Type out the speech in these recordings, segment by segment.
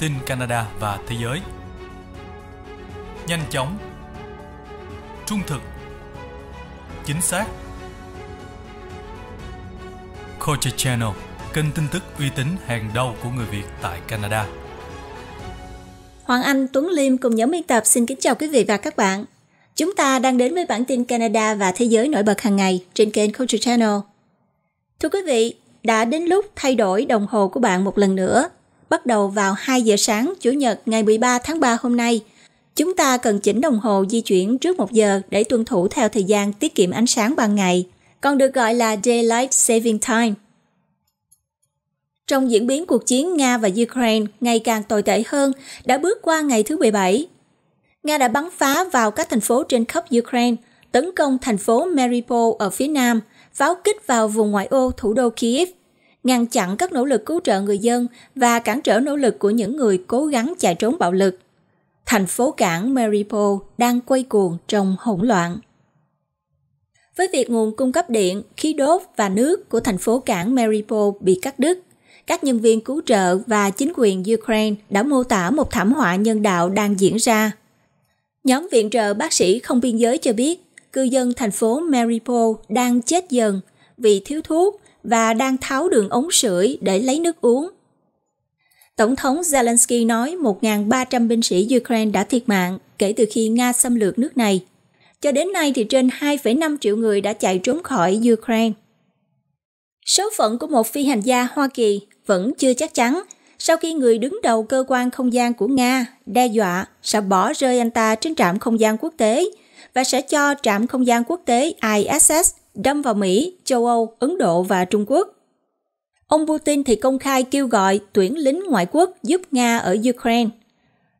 tin Canada và thế giới. Nhanh chóng, trung thực, chính xác. Culture Channel, kênh tin tức uy tín hàng đầu của người Việt tại Canada. Hoàng Anh, Tuấn Liêm cùng nhóm biên tập xin kính chào quý vị và các bạn. Chúng ta đang đến với bản tin Canada và thế giới nổi bật hàng ngày trên kênh Culture Channel. Thưa quý vị, đã đến lúc thay đổi đồng hồ của bạn một lần nữa. Bắt đầu vào 2 giờ sáng Chủ nhật ngày 13 tháng 3 hôm nay, chúng ta cần chỉnh đồng hồ di chuyển trước 1 giờ để tuân thủ theo thời gian tiết kiệm ánh sáng ban ngày, còn được gọi là Daylight Saving Time. Trong diễn biến cuộc chiến Nga và Ukraine ngày càng tồi tệ hơn, đã bước qua ngày thứ 17. Nga đã bắn phá vào các thành phố trên khắp Ukraine, tấn công thành phố Mariupol ở phía nam, pháo kích vào vùng ngoại ô thủ đô Kiev, ngăn chặn các nỗ lực cứu trợ người dân và cản trở nỗ lực của những người cố gắng chạy trốn bạo lực. Thành phố cảng Mariupol đang quay cuồng trong hỗn loạn. Với việc nguồn cung cấp điện, khí đốt và nước của thành phố cảng Mariupol bị cắt đứt, các nhân viên cứu trợ và chính quyền Ukraine đã mô tả một thảm họa nhân đạo đang diễn ra. Nhóm viện trợ bác sĩ không biên giới cho biết, cư dân thành phố Mariupol đang chết dần vì thiếu thuốc và đang tháo đường ống sưởi để lấy nước uống. Tổng thống Zelensky nói 1.300 binh sĩ Ukraine đã thiệt mạng kể từ khi Nga xâm lược nước này. Cho đến nay thì trên 2,5 triệu người đã chạy trốn khỏi Ukraine. Số phận của một phi hành gia Hoa Kỳ vẫn chưa chắc chắn sau khi người đứng đầu cơ quan không gian của Nga đe dọa sẽ bỏ rơi anh ta trên trạm không gian quốc tế và sẽ cho trạm không gian quốc tế ISS đâm vào Mỹ, châu Âu, Ấn Độ và Trung Quốc. Ông Putin thì công khai kêu gọi tuyển lính ngoại quốc giúp Nga ở Ukraine.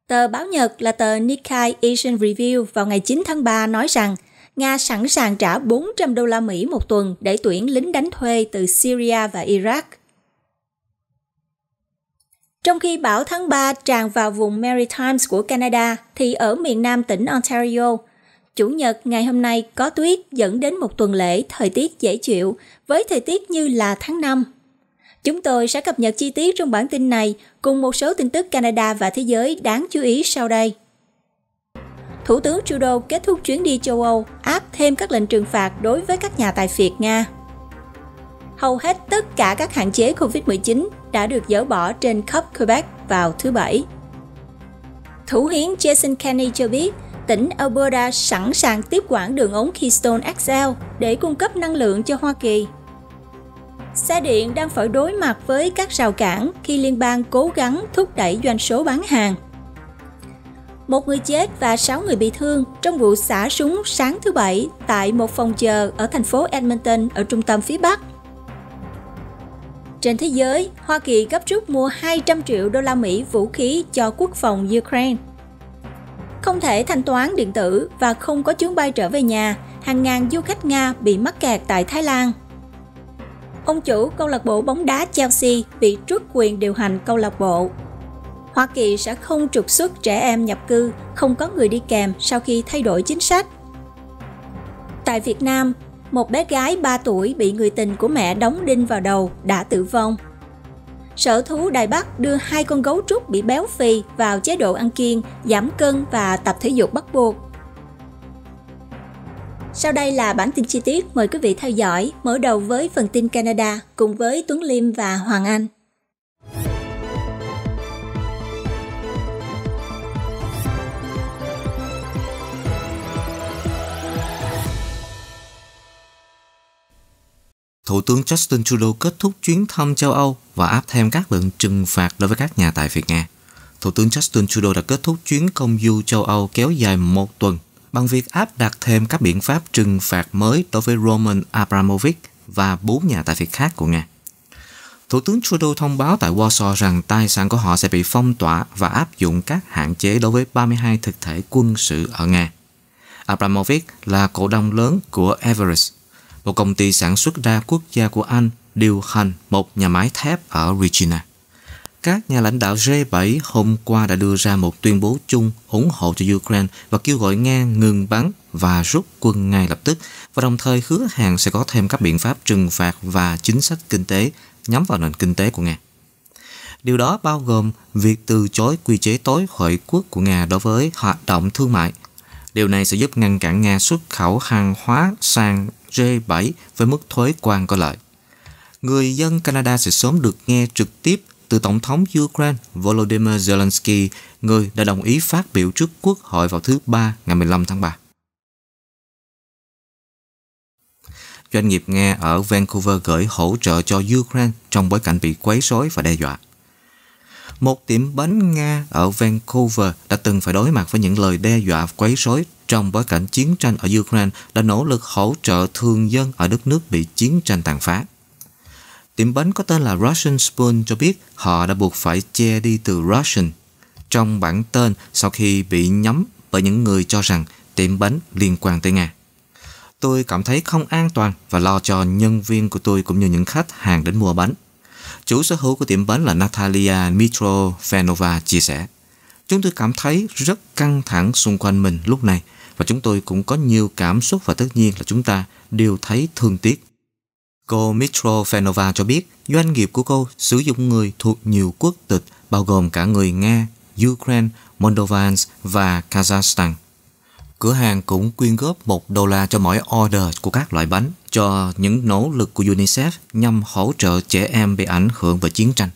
Tờ báo Nhật là tờ Nikkei Asian Review vào ngày 9 tháng 3 nói rằng Nga sẵn sàng trả 400 đô la Mỹ một tuần để tuyển lính đánh thuê từ Syria và Iraq. Trong khi bão tháng 3 tràn vào vùng Maritimes của Canada, thì ở miền nam tỉnh Ontario, Chủ nhật ngày hôm nay có tuyết dẫn đến một tuần lễ thời tiết dễ chịu với thời tiết như là tháng 5. Chúng tôi sẽ cập nhật chi tiết trong bản tin này cùng một số tin tức Canada và thế giới đáng chú ý sau đây. Thủ tướng Trudeau kết thúc chuyến đi châu Âu, áp thêm các lệnh trừng phạt đối với các nhà tài phiệt Nga. Hầu hết tất cả các hạn chế COVID-19 đã được dỡ bỏ trên khắp Quebec vào thứ Bảy. Thủ hiến Jason Kenney cho biết tỉnh Alberta sẵn sàng tiếp quản đường ống Keystone XL để cung cấp năng lượng cho Hoa Kỳ. Xe điện đang phải đối mặt với các rào cản khi liên bang cố gắng thúc đẩy doanh số bán hàng. Một người chết và 6 người bị thương trong vụ xả súng sáng thứ Bảy tại một phòng chờ ở thành phố Edmonton ở trung tâm phía Bắc. Trên thế giới, Hoa Kỳ gấp rút mua 200 triệu đô la Mỹ vũ khí cho quốc phòng Ukraine không thể thanh toán điện tử và không có chuyến bay trở về nhà, hàng ngàn du khách Nga bị mắc kẹt tại Thái Lan. Ông chủ câu lạc bộ bóng đá Chelsea bị truất quyền điều hành câu lạc bộ. Hoa Kỳ sẽ không trục xuất trẻ em nhập cư, không có người đi kèm sau khi thay đổi chính sách. Tại Việt Nam, một bé gái 3 tuổi bị người tình của mẹ đóng đinh vào đầu đã tử vong. Sở thú Đài Bắc đưa hai con gấu trúc bị béo phì vào chế độ ăn kiêng, giảm cân và tập thể dục bắt buộc. Sau đây là bản tin chi tiết, mời quý vị theo dõi, mở đầu với phần tin Canada cùng với Tuấn Liêm và Hoàng Anh. Thủ tướng Justin Trudeau kết thúc chuyến thăm châu Âu và áp thêm các lệnh trừng phạt đối với các nhà tài phiệt Nga. Thủ tướng Justin Trudeau đã kết thúc chuyến công du châu Âu kéo dài một tuần bằng việc áp đặt thêm các biện pháp trừng phạt mới đối với Roman Abramovich và bốn nhà tài phiệt khác của Nga. Thủ tướng Trudeau thông báo tại Warsaw rằng tài sản của họ sẽ bị phong tỏa và áp dụng các hạn chế đối với 32 thực thể quân sự ở Nga. Abramovich là cổ đông lớn của Everest, một công ty sản xuất đa quốc gia của Anh, điều hành một nhà máy thép ở Regina. Các nhà lãnh đạo G7 hôm qua đã đưa ra một tuyên bố chung ủng hộ cho Ukraine và kêu gọi Nga ngừng bắn và rút quân ngay lập tức và đồng thời hứa hẹn sẽ có thêm các biện pháp trừng phạt và chính sách kinh tế nhắm vào nền kinh tế của Nga. Điều đó bao gồm việc từ chối quy chế tối hội quốc của Nga đối với hoạt động thương mại. Điều này sẽ giúp ngăn cản Nga xuất khẩu hàng hóa sang G7 với mức thuế quan có lợi. Người dân Canada sẽ sớm được nghe trực tiếp từ Tổng thống Ukraine Volodymyr Zelensky, người đã đồng ý phát biểu trước Quốc hội vào thứ Ba ngày 15 tháng 3. Doanh nghiệp Nga ở Vancouver gửi hỗ trợ cho Ukraine trong bối cảnh bị quấy rối và đe dọa. Một tiệm bánh Nga ở Vancouver đã từng phải đối mặt với những lời đe dọa quấy rối trong bối cảnh chiến tranh ở Ukraine đã nỗ lực hỗ trợ thường dân ở đất nước bị chiến tranh tàn phá. Tiệm bánh có tên là Russian Spoon cho biết họ đã buộc phải che đi từ Russian trong bản tên sau khi bị nhắm bởi những người cho rằng tiệm bánh liên quan tới Nga. Tôi cảm thấy không an toàn và lo cho nhân viên của tôi cũng như những khách hàng đến mua bánh. Chủ sở hữu của tiệm bánh là Natalia Mitrofenova chia sẻ. Chúng tôi cảm thấy rất căng thẳng xung quanh mình lúc này và chúng tôi cũng có nhiều cảm xúc và tất nhiên là chúng ta đều thấy thương tiếc. Cô Mitrofenova cho biết doanh nghiệp của cô sử dụng người thuộc nhiều quốc tịch bao gồm cả người Nga, Ukraine, Moldovans và Kazakhstan. Cửa hàng cũng quyên góp 1 đô la cho mỗi order của các loại bánh cho những nỗ lực của UNICEF nhằm hỗ trợ trẻ em bị ảnh hưởng bởi chiến tranh.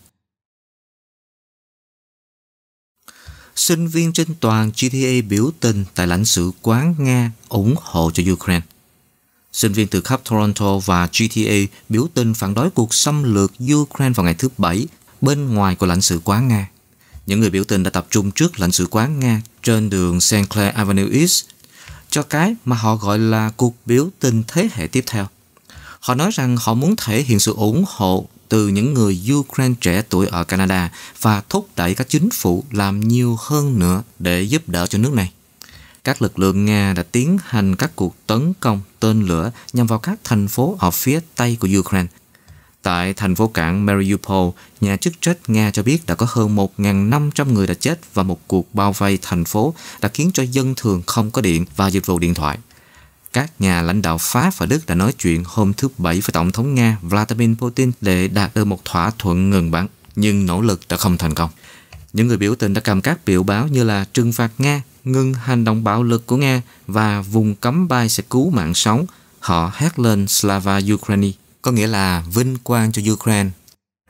Sinh viên trên toàn GTA biểu tình tại lãnh sự quán Nga ủng hộ cho Ukraine. Sinh viên từ khắp Toronto và GTA biểu tình phản đối cuộc xâm lược Ukraine vào ngày thứ Bảy bên ngoài của lãnh sự quán Nga. Những người biểu tình đã tập trung trước lãnh sự quán Nga trên đường St. Clair Avenue East cho cái mà họ gọi là cuộc biểu tình thế hệ tiếp theo. Họ nói rằng họ muốn thể hiện sự ủng hộ từ những người Ukraine trẻ tuổi ở Canada và thúc đẩy các chính phủ làm nhiều hơn nữa để giúp đỡ cho nước này. Các lực lượng Nga đã tiến hành các cuộc tấn công tên lửa nhằm vào các thành phố ở phía tây của Ukraine Tại thành phố cảng Mariupol, nhà chức trách Nga cho biết đã có hơn 1.500 người đã chết và một cuộc bao vây thành phố đã khiến cho dân thường không có điện và dịch vụ điện thoại. Các nhà lãnh đạo Pháp và Đức đã nói chuyện hôm thứ Bảy với Tổng thống Nga Vladimir Putin để đạt được một thỏa thuận ngừng bắn, nhưng nỗ lực đã không thành công. Những người biểu tình đã cầm các biểu báo như là trừng phạt Nga, ngừng hành động bạo lực của Nga và vùng cấm bay sẽ cứu mạng sống. Họ hét lên Slava Ukraini có nghĩa là vinh quang cho Ukraine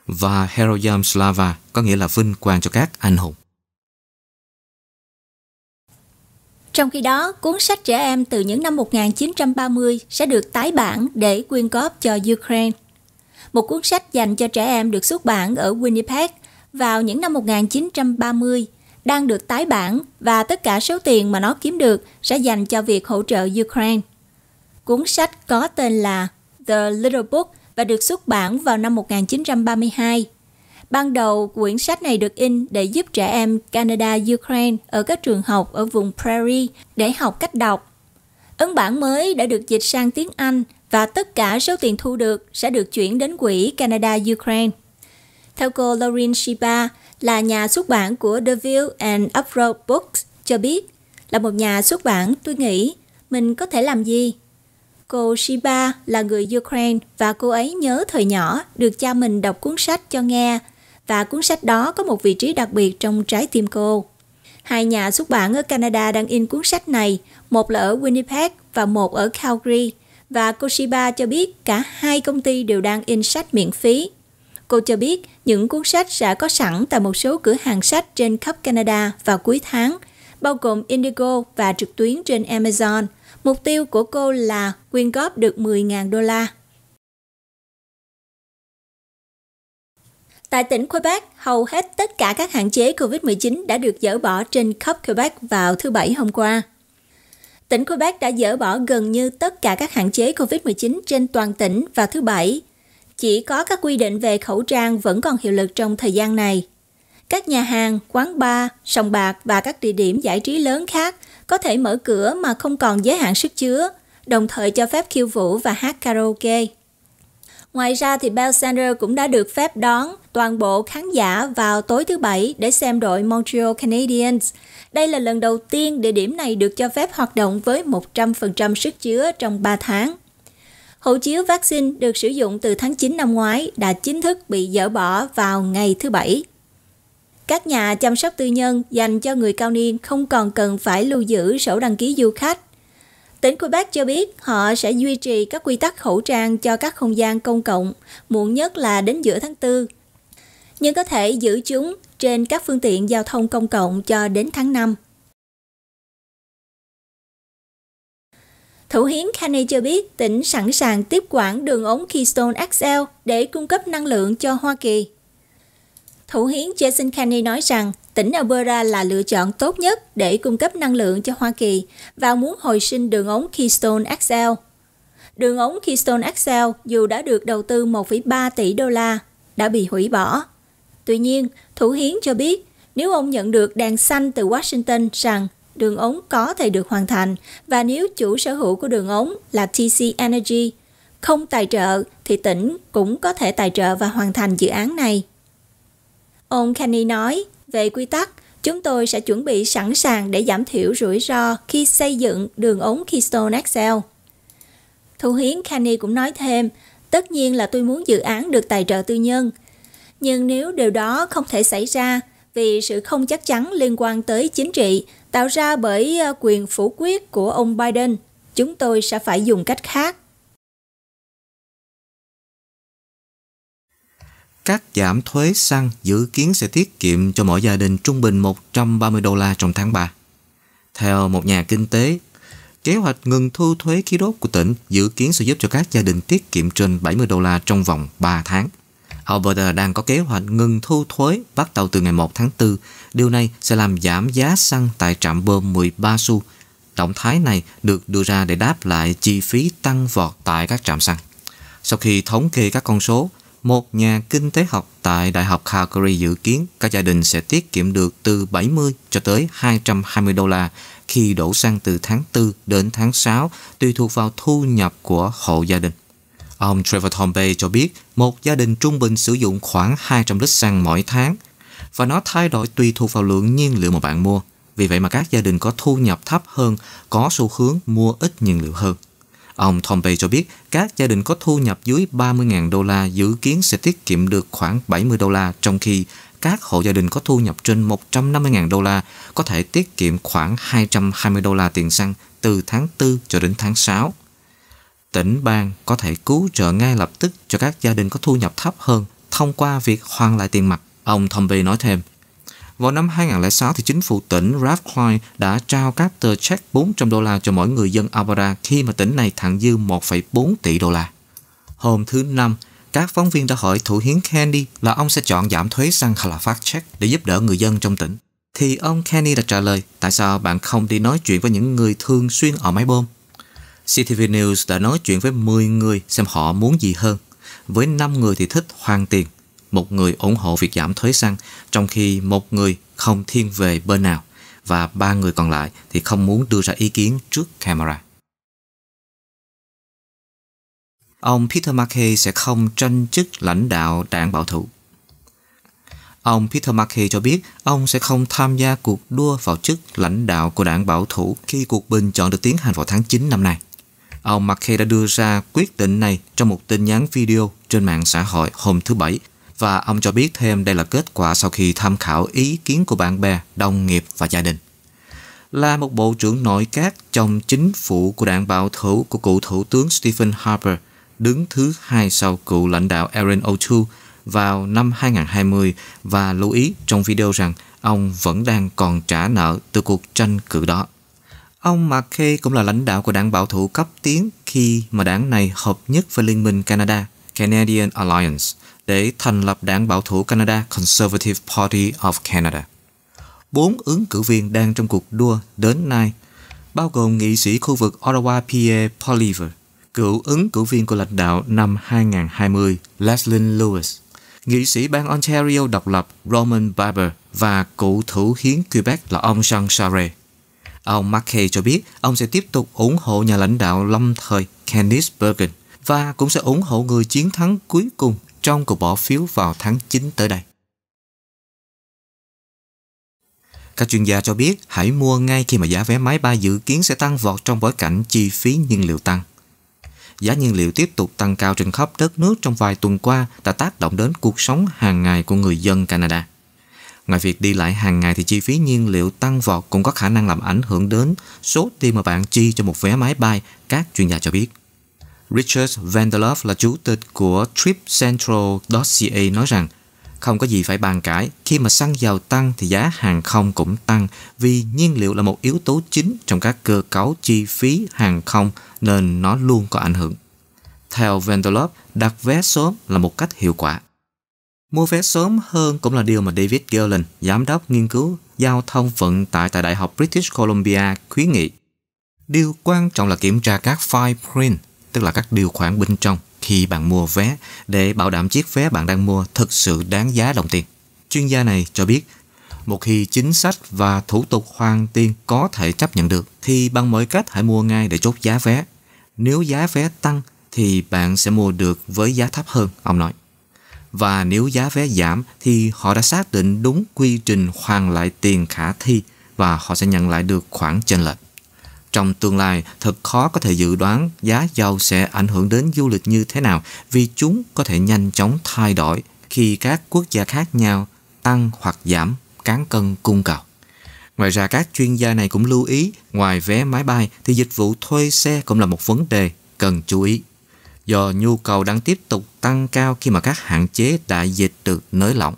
và Heroyam Slava có nghĩa là vinh quang cho các anh hùng. Trong khi đó, cuốn sách trẻ em từ những năm 1930 sẽ được tái bản để quyên góp cho Ukraine. Một cuốn sách dành cho trẻ em được xuất bản ở Winnipeg vào những năm 1930 đang được tái bản và tất cả số tiền mà nó kiếm được sẽ dành cho việc hỗ trợ Ukraine. Cuốn sách có tên là The Little Book và được xuất bản vào năm 1932. Ban đầu, quyển sách này được in để giúp trẻ em Canada, Ukraine ở các trường học ở vùng Prairie để học cách đọc. Ấn bản mới đã được dịch sang tiếng Anh và tất cả số tiền thu được sẽ được chuyển đến quỹ Canada Ukraine. Theo cô Lauren Shiba, là nhà xuất bản của The View and Uproar Books, cho biết, là một nhà xuất bản, tôi nghĩ mình có thể làm gì? Cô Shiba là người Ukraine và cô ấy nhớ thời nhỏ được cha mình đọc cuốn sách cho nghe và cuốn sách đó có một vị trí đặc biệt trong trái tim cô. Hai nhà xuất bản ở Canada đang in cuốn sách này, một là ở Winnipeg và một ở Calgary, và cô Shiba cho biết cả hai công ty đều đang in sách miễn phí. Cô cho biết những cuốn sách sẽ có sẵn tại một số cửa hàng sách trên khắp Canada vào cuối tháng, bao gồm Indigo và trực tuyến trên Amazon – Mục tiêu của cô là quyên góp được 10.000 đô la. Tại tỉnh Quebec, hầu hết tất cả các hạn chế COVID-19 đã được dỡ bỏ trên khắp Quebec vào thứ Bảy hôm qua. Tỉnh Quebec đã dỡ bỏ gần như tất cả các hạn chế COVID-19 trên toàn tỉnh vào thứ Bảy. Chỉ có các quy định về khẩu trang vẫn còn hiệu lực trong thời gian này. Các nhà hàng, quán bar, sòng bạc và các địa điểm giải trí lớn khác có thể mở cửa mà không còn giới hạn sức chứa, đồng thời cho phép khiêu vũ và hát karaoke. Ngoài ra thì Bell Center cũng đã được phép đón toàn bộ khán giả vào tối thứ Bảy để xem đội Montreal Canadiens. Đây là lần đầu tiên địa điểm này được cho phép hoạt động với 100% sức chứa trong 3 tháng. Hộ chiếu vaccine được sử dụng từ tháng 9 năm ngoái đã chính thức bị dỡ bỏ vào ngày thứ Bảy. Các nhà chăm sóc tư nhân dành cho người cao niên không còn cần phải lưu giữ sổ đăng ký du khách. Tỉnh Quebec cho biết họ sẽ duy trì các quy tắc khẩu trang cho các không gian công cộng, muộn nhất là đến giữa tháng 4. Nhưng có thể giữ chúng trên các phương tiện giao thông công cộng cho đến tháng 5. Thủ hiến Kanye cho biết tỉnh sẵn sàng tiếp quản đường ống Keystone XL để cung cấp năng lượng cho Hoa Kỳ. Thủ hiến Jason Kenney nói rằng tỉnh Alberta là lựa chọn tốt nhất để cung cấp năng lượng cho Hoa Kỳ và muốn hồi sinh đường ống Keystone XL. Đường ống Keystone XL dù đã được đầu tư 1,3 tỷ đô la, đã bị hủy bỏ. Tuy nhiên, Thủ hiến cho biết nếu ông nhận được đèn xanh từ Washington rằng đường ống có thể được hoàn thành và nếu chủ sở hữu của đường ống là TC Energy không tài trợ thì tỉnh cũng có thể tài trợ và hoàn thành dự án này. Ông Kenny nói, về quy tắc, chúng tôi sẽ chuẩn bị sẵn sàng để giảm thiểu rủi ro khi xây dựng đường ống Keystone XL. Thủ hiến Kenny cũng nói thêm, tất nhiên là tôi muốn dự án được tài trợ tư nhân. Nhưng nếu điều đó không thể xảy ra vì sự không chắc chắn liên quan tới chính trị tạo ra bởi ờ, quyền phủ quyết của ông Biden, chúng tôi sẽ phải dùng cách khác. Các giảm thuế xăng dự kiến sẽ tiết kiệm cho mỗi gia đình trung bình 130 đô la trong tháng 3. Theo một nhà kinh tế, kế hoạch ngừng thu thuế khí đốt của tỉnh dự kiến sẽ giúp cho các gia đình tiết kiệm trên 70 đô la trong vòng 3 tháng. Alberta đang có kế hoạch ngừng thu thuế bắt đầu từ ngày 1 tháng 4. Điều này sẽ làm giảm giá xăng tại trạm bơm 13 xu. Động thái này được đưa ra để đáp lại chi phí tăng vọt tại các trạm xăng. Sau khi thống kê các con số, một nhà kinh tế học tại Đại học Calgary dự kiến các gia đình sẽ tiết kiệm được từ 70 cho tới 220 đô la khi đổ xăng từ tháng 4 đến tháng 6 tùy thuộc vào thu nhập của hộ gia đình. Ông Trevor Tombe cho biết, một gia đình trung bình sử dụng khoảng 200 lít xăng mỗi tháng, và nó thay đổi tùy thuộc vào lượng nhiên liệu mà bạn mua. Vì vậy mà các gia đình có thu nhập thấp hơn, có xu hướng mua ít nhiên liệu hơn. Ông Tombe cho biết các gia đình có thu nhập dưới 30.000 đô la dự kiến sẽ tiết kiệm được khoảng 70 đô la, trong khi các hộ gia đình có thu nhập trên 150.000 đô la có thể tiết kiệm khoảng 220 đô la tiền xăng từ tháng 4 cho đến tháng 6. Tỉnh bang có thể cứu trợ ngay lập tức cho các gia đình có thu nhập thấp hơn thông qua việc hoàn lại tiền mặt. Ông Tombe nói thêm, vào năm 2006 thì chính phủ tỉnh Rathcline đã trao các tờ check 400 đô la cho mỗi người dân Alberta khi mà tỉnh này thặng dư 1,4 tỷ đô la. Hôm thứ Năm, các phóng viên đã hỏi thủ hiến Kennedy là ông sẽ chọn giảm thuế sang Halifax check để giúp đỡ người dân trong tỉnh. Thì ông Kennedy đã trả lời, tại sao bạn không đi nói chuyện với những người thường xuyên ở máy bơm? CTV News đã nói chuyện với 10 người xem họ muốn gì hơn. Với 5 người thì thích hoàn tiền, một người ủng hộ việc giảm thuế xăng, trong khi một người không thiên về bên nào và ba người còn lại thì không muốn đưa ra ý kiến trước camera. Ông Peter Mackey sẽ không tranh chức lãnh đạo đảng bảo thủ. Ông Peter Mackey cho biết ông sẽ không tham gia cuộc đua vào chức lãnh đạo của đảng bảo thủ khi cuộc bình chọn được tiến hành vào tháng 9 năm nay. Ông McKay đã đưa ra quyết định này trong một tin nhắn video trên mạng xã hội hôm thứ Bảy và ông cho biết thêm đây là kết quả sau khi tham khảo ý kiến của bạn bè, đồng nghiệp và gia đình. Là một bộ trưởng nội các trong chính phủ của đảng bảo thủ của cựu thủ tướng Stephen Harper, đứng thứ hai sau cựu lãnh đạo Aaron O'Toole vào năm 2020 và lưu ý trong video rằng ông vẫn đang còn trả nợ từ cuộc tranh cử đó. Ông McKay cũng là lãnh đạo của đảng bảo thủ cấp tiến khi mà đảng này hợp nhất với Liên minh Canada, Canadian Alliance, để thành lập đảng bảo thủ Canada Conservative Party of Canada. Bốn ứng cử viên đang trong cuộc đua đến nay, bao gồm nghị sĩ khu vực Ottawa Pierre Poliver, cựu ứng cử viên của lãnh đạo năm 2020 Leslie Lewis, nghị sĩ bang Ontario độc lập Roman Barber và cựu thủ hiến Quebec là ông Jean Charest. Ông Mackay cho biết ông sẽ tiếp tục ủng hộ nhà lãnh đạo lâm thời Candice Bergen và cũng sẽ ủng hộ người chiến thắng cuối cùng trong cuộc bỏ phiếu vào tháng 9 tới đây. Các chuyên gia cho biết hãy mua ngay khi mà giá vé máy bay dự kiến sẽ tăng vọt trong bối cảnh chi phí nhiên liệu tăng. Giá nhiên liệu tiếp tục tăng cao trên khắp đất nước trong vài tuần qua đã tác động đến cuộc sống hàng ngày của người dân Canada. Ngoài việc đi lại hàng ngày thì chi phí nhiên liệu tăng vọt cũng có khả năng làm ảnh hưởng đến số tiền mà bạn chi cho một vé máy bay, các chuyên gia cho biết. Richard Vanderlof là chủ tịch của tripcentral ca nói rằng không có gì phải bàn cãi, khi mà xăng dầu tăng thì giá hàng không cũng tăng vì nhiên liệu là một yếu tố chính trong các cơ cấu chi phí hàng không nên nó luôn có ảnh hưởng. Theo Vanderlof, đặt vé sớm là một cách hiệu quả. Mua vé sớm hơn cũng là điều mà David Gillen, giám đốc nghiên cứu giao thông vận tải tại Đại học British Columbia khuyến nghị. Điều quan trọng là kiểm tra các file print, tức là các điều khoản bên trong khi bạn mua vé để bảo đảm chiếc vé bạn đang mua thực sự đáng giá đồng tiền. Chuyên gia này cho biết, một khi chính sách và thủ tục hoàn tiền có thể chấp nhận được thì bằng mọi cách hãy mua ngay để chốt giá vé. Nếu giá vé tăng thì bạn sẽ mua được với giá thấp hơn, ông nói. Và nếu giá vé giảm thì họ đã xác định đúng quy trình hoàn lại tiền khả thi và họ sẽ nhận lại được khoản chênh lệch. Trong tương lai, thật khó có thể dự đoán giá dầu sẽ ảnh hưởng đến du lịch như thế nào vì chúng có thể nhanh chóng thay đổi khi các quốc gia khác nhau tăng hoặc giảm cán cân cung cầu. Ngoài ra các chuyên gia này cũng lưu ý ngoài vé máy bay thì dịch vụ thuê xe cũng là một vấn đề cần chú ý. Do nhu cầu đang tiếp tục tăng cao khi mà các hạn chế đại dịch được nới lỏng.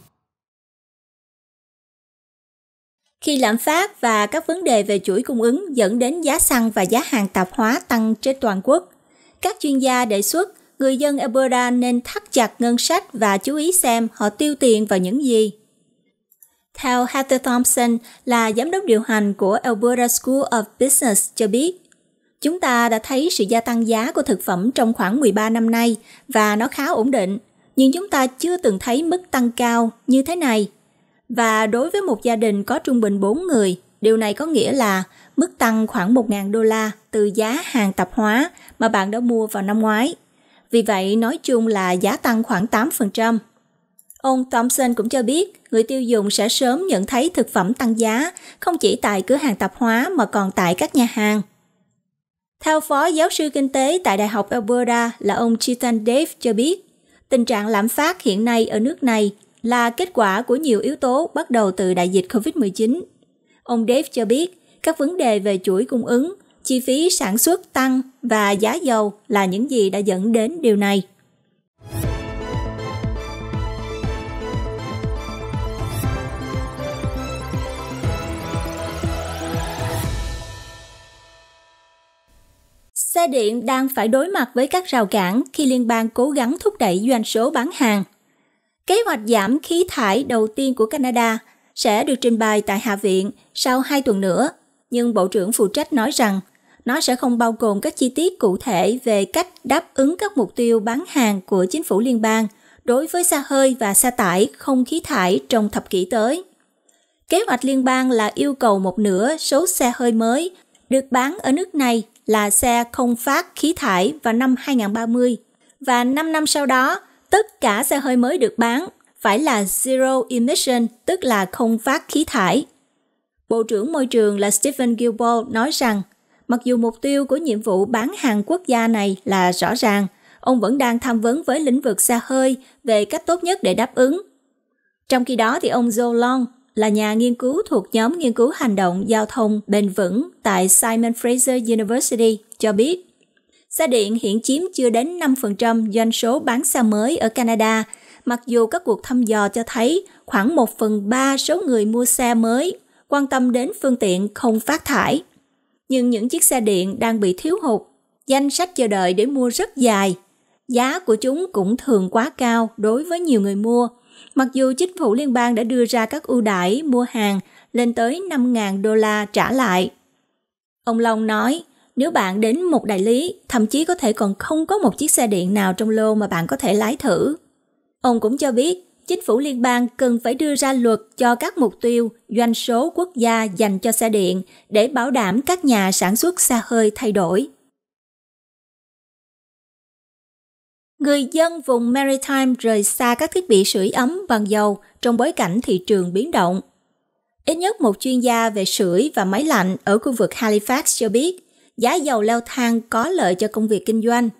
Khi lạm phát và các vấn đề về chuỗi cung ứng dẫn đến giá xăng và giá hàng tạp hóa tăng trên toàn quốc, các chuyên gia đề xuất người dân Alberta nên thắt chặt ngân sách và chú ý xem họ tiêu tiền vào những gì. Theo Heather Thompson là giám đốc điều hành của Alberta School of Business cho biết, chúng ta đã thấy sự gia tăng giá của thực phẩm trong khoảng 13 năm nay và nó khá ổn định, nhưng chúng ta chưa từng thấy mức tăng cao như thế này và đối với một gia đình có trung bình 4 người, điều này có nghĩa là mức tăng khoảng 1.000 đô la từ giá hàng tạp hóa mà bạn đã mua vào năm ngoái. Vì vậy, nói chung là giá tăng khoảng 8%. Ông Thompson cũng cho biết người tiêu dùng sẽ sớm nhận thấy thực phẩm tăng giá không chỉ tại cửa hàng tạp hóa mà còn tại các nhà hàng. Theo phó giáo sư kinh tế tại Đại học Alberta là ông Chitan Dave cho biết, tình trạng lạm phát hiện nay ở nước này là kết quả của nhiều yếu tố bắt đầu từ đại dịch COVID-19. Ông Dave cho biết các vấn đề về chuỗi cung ứng, chi phí sản xuất tăng và giá dầu là những gì đã dẫn đến điều này. Xe điện đang phải đối mặt với các rào cản khi liên bang cố gắng thúc đẩy doanh số bán hàng – Kế hoạch giảm khí thải đầu tiên của Canada sẽ được trình bày tại Hạ viện sau hai tuần nữa, nhưng Bộ trưởng phụ trách nói rằng nó sẽ không bao gồm các chi tiết cụ thể về cách đáp ứng các mục tiêu bán hàng của chính phủ liên bang đối với xe hơi và xe tải không khí thải trong thập kỷ tới. Kế hoạch liên bang là yêu cầu một nửa số xe hơi mới được bán ở nước này là xe không phát khí thải vào năm 2030 và 5 năm sau đó tất cả xe hơi mới được bán phải là zero emission, tức là không phát khí thải. Bộ trưởng Môi trường là Stephen Gilboa nói rằng, mặc dù mục tiêu của nhiệm vụ bán hàng quốc gia này là rõ ràng, ông vẫn đang tham vấn với lĩnh vực xe hơi về cách tốt nhất để đáp ứng. Trong khi đó thì ông Joe Long là nhà nghiên cứu thuộc nhóm nghiên cứu hành động giao thông bền vững tại Simon Fraser University cho biết Xe điện hiện chiếm chưa đến 5% doanh số bán xe mới ở Canada, mặc dù các cuộc thăm dò cho thấy khoảng 1 phần 3 số người mua xe mới quan tâm đến phương tiện không phát thải. Nhưng những chiếc xe điện đang bị thiếu hụt, danh sách chờ đợi để mua rất dài. Giá của chúng cũng thường quá cao đối với nhiều người mua, mặc dù chính phủ liên bang đã đưa ra các ưu đãi mua hàng lên tới 5.000 đô la trả lại. Ông Long nói, nếu bạn đến một đại lý, thậm chí có thể còn không có một chiếc xe điện nào trong lô mà bạn có thể lái thử. Ông cũng cho biết, chính phủ liên bang cần phải đưa ra luật cho các mục tiêu doanh số quốc gia dành cho xe điện để bảo đảm các nhà sản xuất xe hơi thay đổi. Người dân vùng Maritime rời xa các thiết bị sưởi ấm bằng dầu trong bối cảnh thị trường biến động. Ít nhất một chuyên gia về sưởi và máy lạnh ở khu vực Halifax cho biết giá dầu leo thang có lợi cho công việc kinh doanh.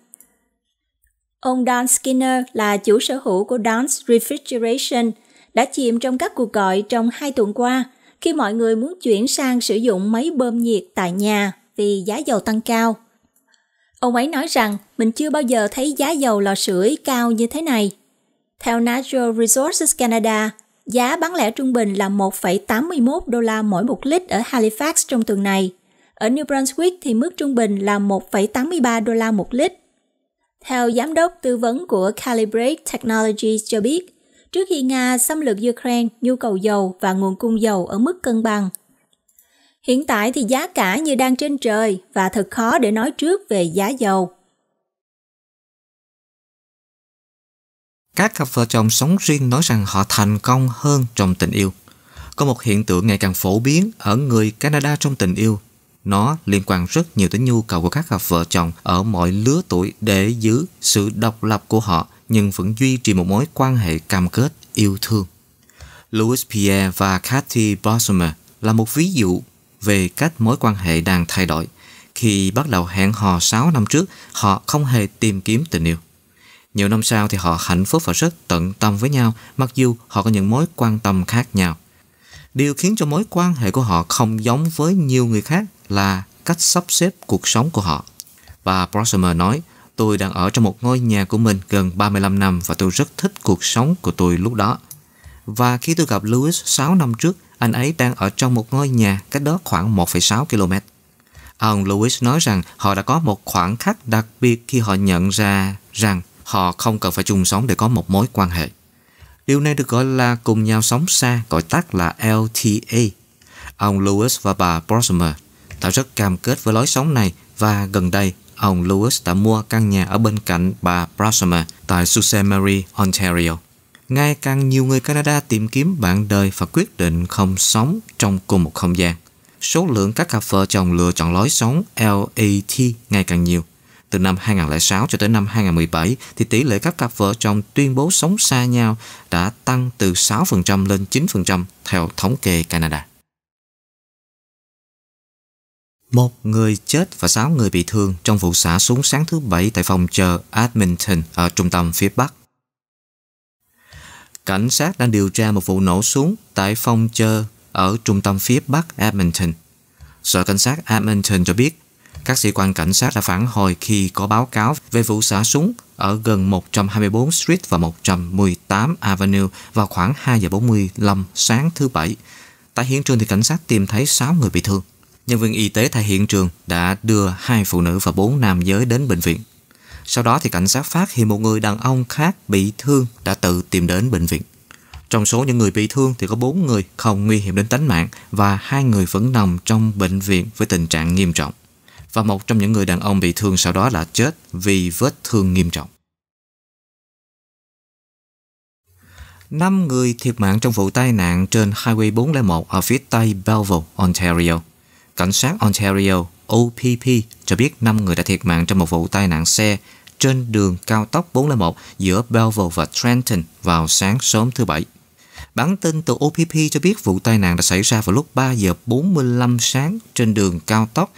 Ông Don Skinner là chủ sở hữu của Don's Refrigeration. đã chìm trong các cuộc gọi trong hai tuần qua khi mọi người muốn chuyển sang sử dụng máy bơm nhiệt tại nhà vì giá dầu tăng cao. Ông ấy nói rằng mình chưa bao giờ thấy giá dầu lò sưởi cao như thế này. Theo Natural Resources Canada, giá bán lẻ trung bình là 1,81 đô la mỗi một lít ở Halifax trong tuần này. Ở New Brunswick thì mức trung bình là 1,83 đô la một lít. Theo giám đốc tư vấn của Calibrate Technologies cho biết, trước khi Nga xâm lược Ukraine, nhu cầu dầu và nguồn cung dầu ở mức cân bằng. Hiện tại thì giá cả như đang trên trời và thật khó để nói trước về giá dầu. Các cặp vợ chồng sống riêng nói rằng họ thành công hơn trong tình yêu. Có một hiện tượng ngày càng phổ biến ở người Canada trong tình yêu. Nó liên quan rất nhiều tới nhu cầu của các cặp vợ chồng ở mọi lứa tuổi để giữ sự độc lập của họ nhưng vẫn duy trì một mối quan hệ cam kết yêu thương. Louis Pierre và Cathy Bossomer là một ví dụ về cách mối quan hệ đang thay đổi. Khi bắt đầu hẹn hò 6 năm trước, họ không hề tìm kiếm tình yêu. Nhiều năm sau thì họ hạnh phúc và rất tận tâm với nhau, mặc dù họ có những mối quan tâm khác nhau. Điều khiến cho mối quan hệ của họ không giống với nhiều người khác là cách sắp xếp cuộc sống của họ. Và Brosmer nói, tôi đang ở trong một ngôi nhà của mình gần 35 năm và tôi rất thích cuộc sống của tôi lúc đó. Và khi tôi gặp Lewis 6 năm trước, anh ấy đang ở trong một ngôi nhà cách đó khoảng 1,6 km. Ông Lewis nói rằng họ đã có một khoảng khắc đặc biệt khi họ nhận ra rằng họ không cần phải chung sống để có một mối quan hệ. Điều này được gọi là cùng nhau sống xa, gọi tắt là LTA. Ông Lewis và bà Brosmer đã rất cam kết với lối sống này và gần đây ông Lewis đã mua căn nhà ở bên cạnh bà Brosmer tại Sault Mary, Ontario. Ngày càng nhiều người Canada tìm kiếm bạn đời và quyết định không sống trong cùng một không gian. Số lượng các cặp vợ chồng lựa chọn lối sống LAT ngày càng nhiều. Từ năm 2006 cho tới năm 2017 thì tỷ lệ các cặp vợ chồng tuyên bố sống xa nhau đã tăng từ 6% lên 9% theo thống kê Canada. Một người chết và sáu người bị thương trong vụ xả súng sáng thứ Bảy tại phòng chờ Edmonton ở trung tâm phía Bắc. Cảnh sát đang điều tra một vụ nổ súng tại phòng chờ ở trung tâm phía Bắc Edmonton. Sở cảnh sát Edmonton cho biết các sĩ quan cảnh sát đã phản hồi khi có báo cáo về vụ xả súng ở gần 124 Street và 118 Avenue vào khoảng 2 giờ 45 sáng thứ Bảy. Tại hiện trường thì cảnh sát tìm thấy 6 người bị thương. Nhân viên y tế tại hiện trường đã đưa hai phụ nữ và bốn nam giới đến bệnh viện. Sau đó thì cảnh sát phát hiện một người đàn ông khác bị thương đã tự tìm đến bệnh viện. Trong số những người bị thương thì có bốn người không nguy hiểm đến tính mạng và hai người vẫn nằm trong bệnh viện với tình trạng nghiêm trọng. Và một trong những người đàn ông bị thương sau đó là chết vì vết thương nghiêm trọng. Năm người thiệt mạng trong vụ tai nạn trên Highway 401 ở phía tây Belleville, Ontario. Cảnh sát Ontario OPP cho biết 5 người đã thiệt mạng trong một vụ tai nạn xe trên đường cao tốc 401 giữa Belleville và Trenton vào sáng sớm thứ Bảy. Bản tin từ OPP cho biết vụ tai nạn đã xảy ra vào lúc 3 giờ 45 sáng trên đường cao tốc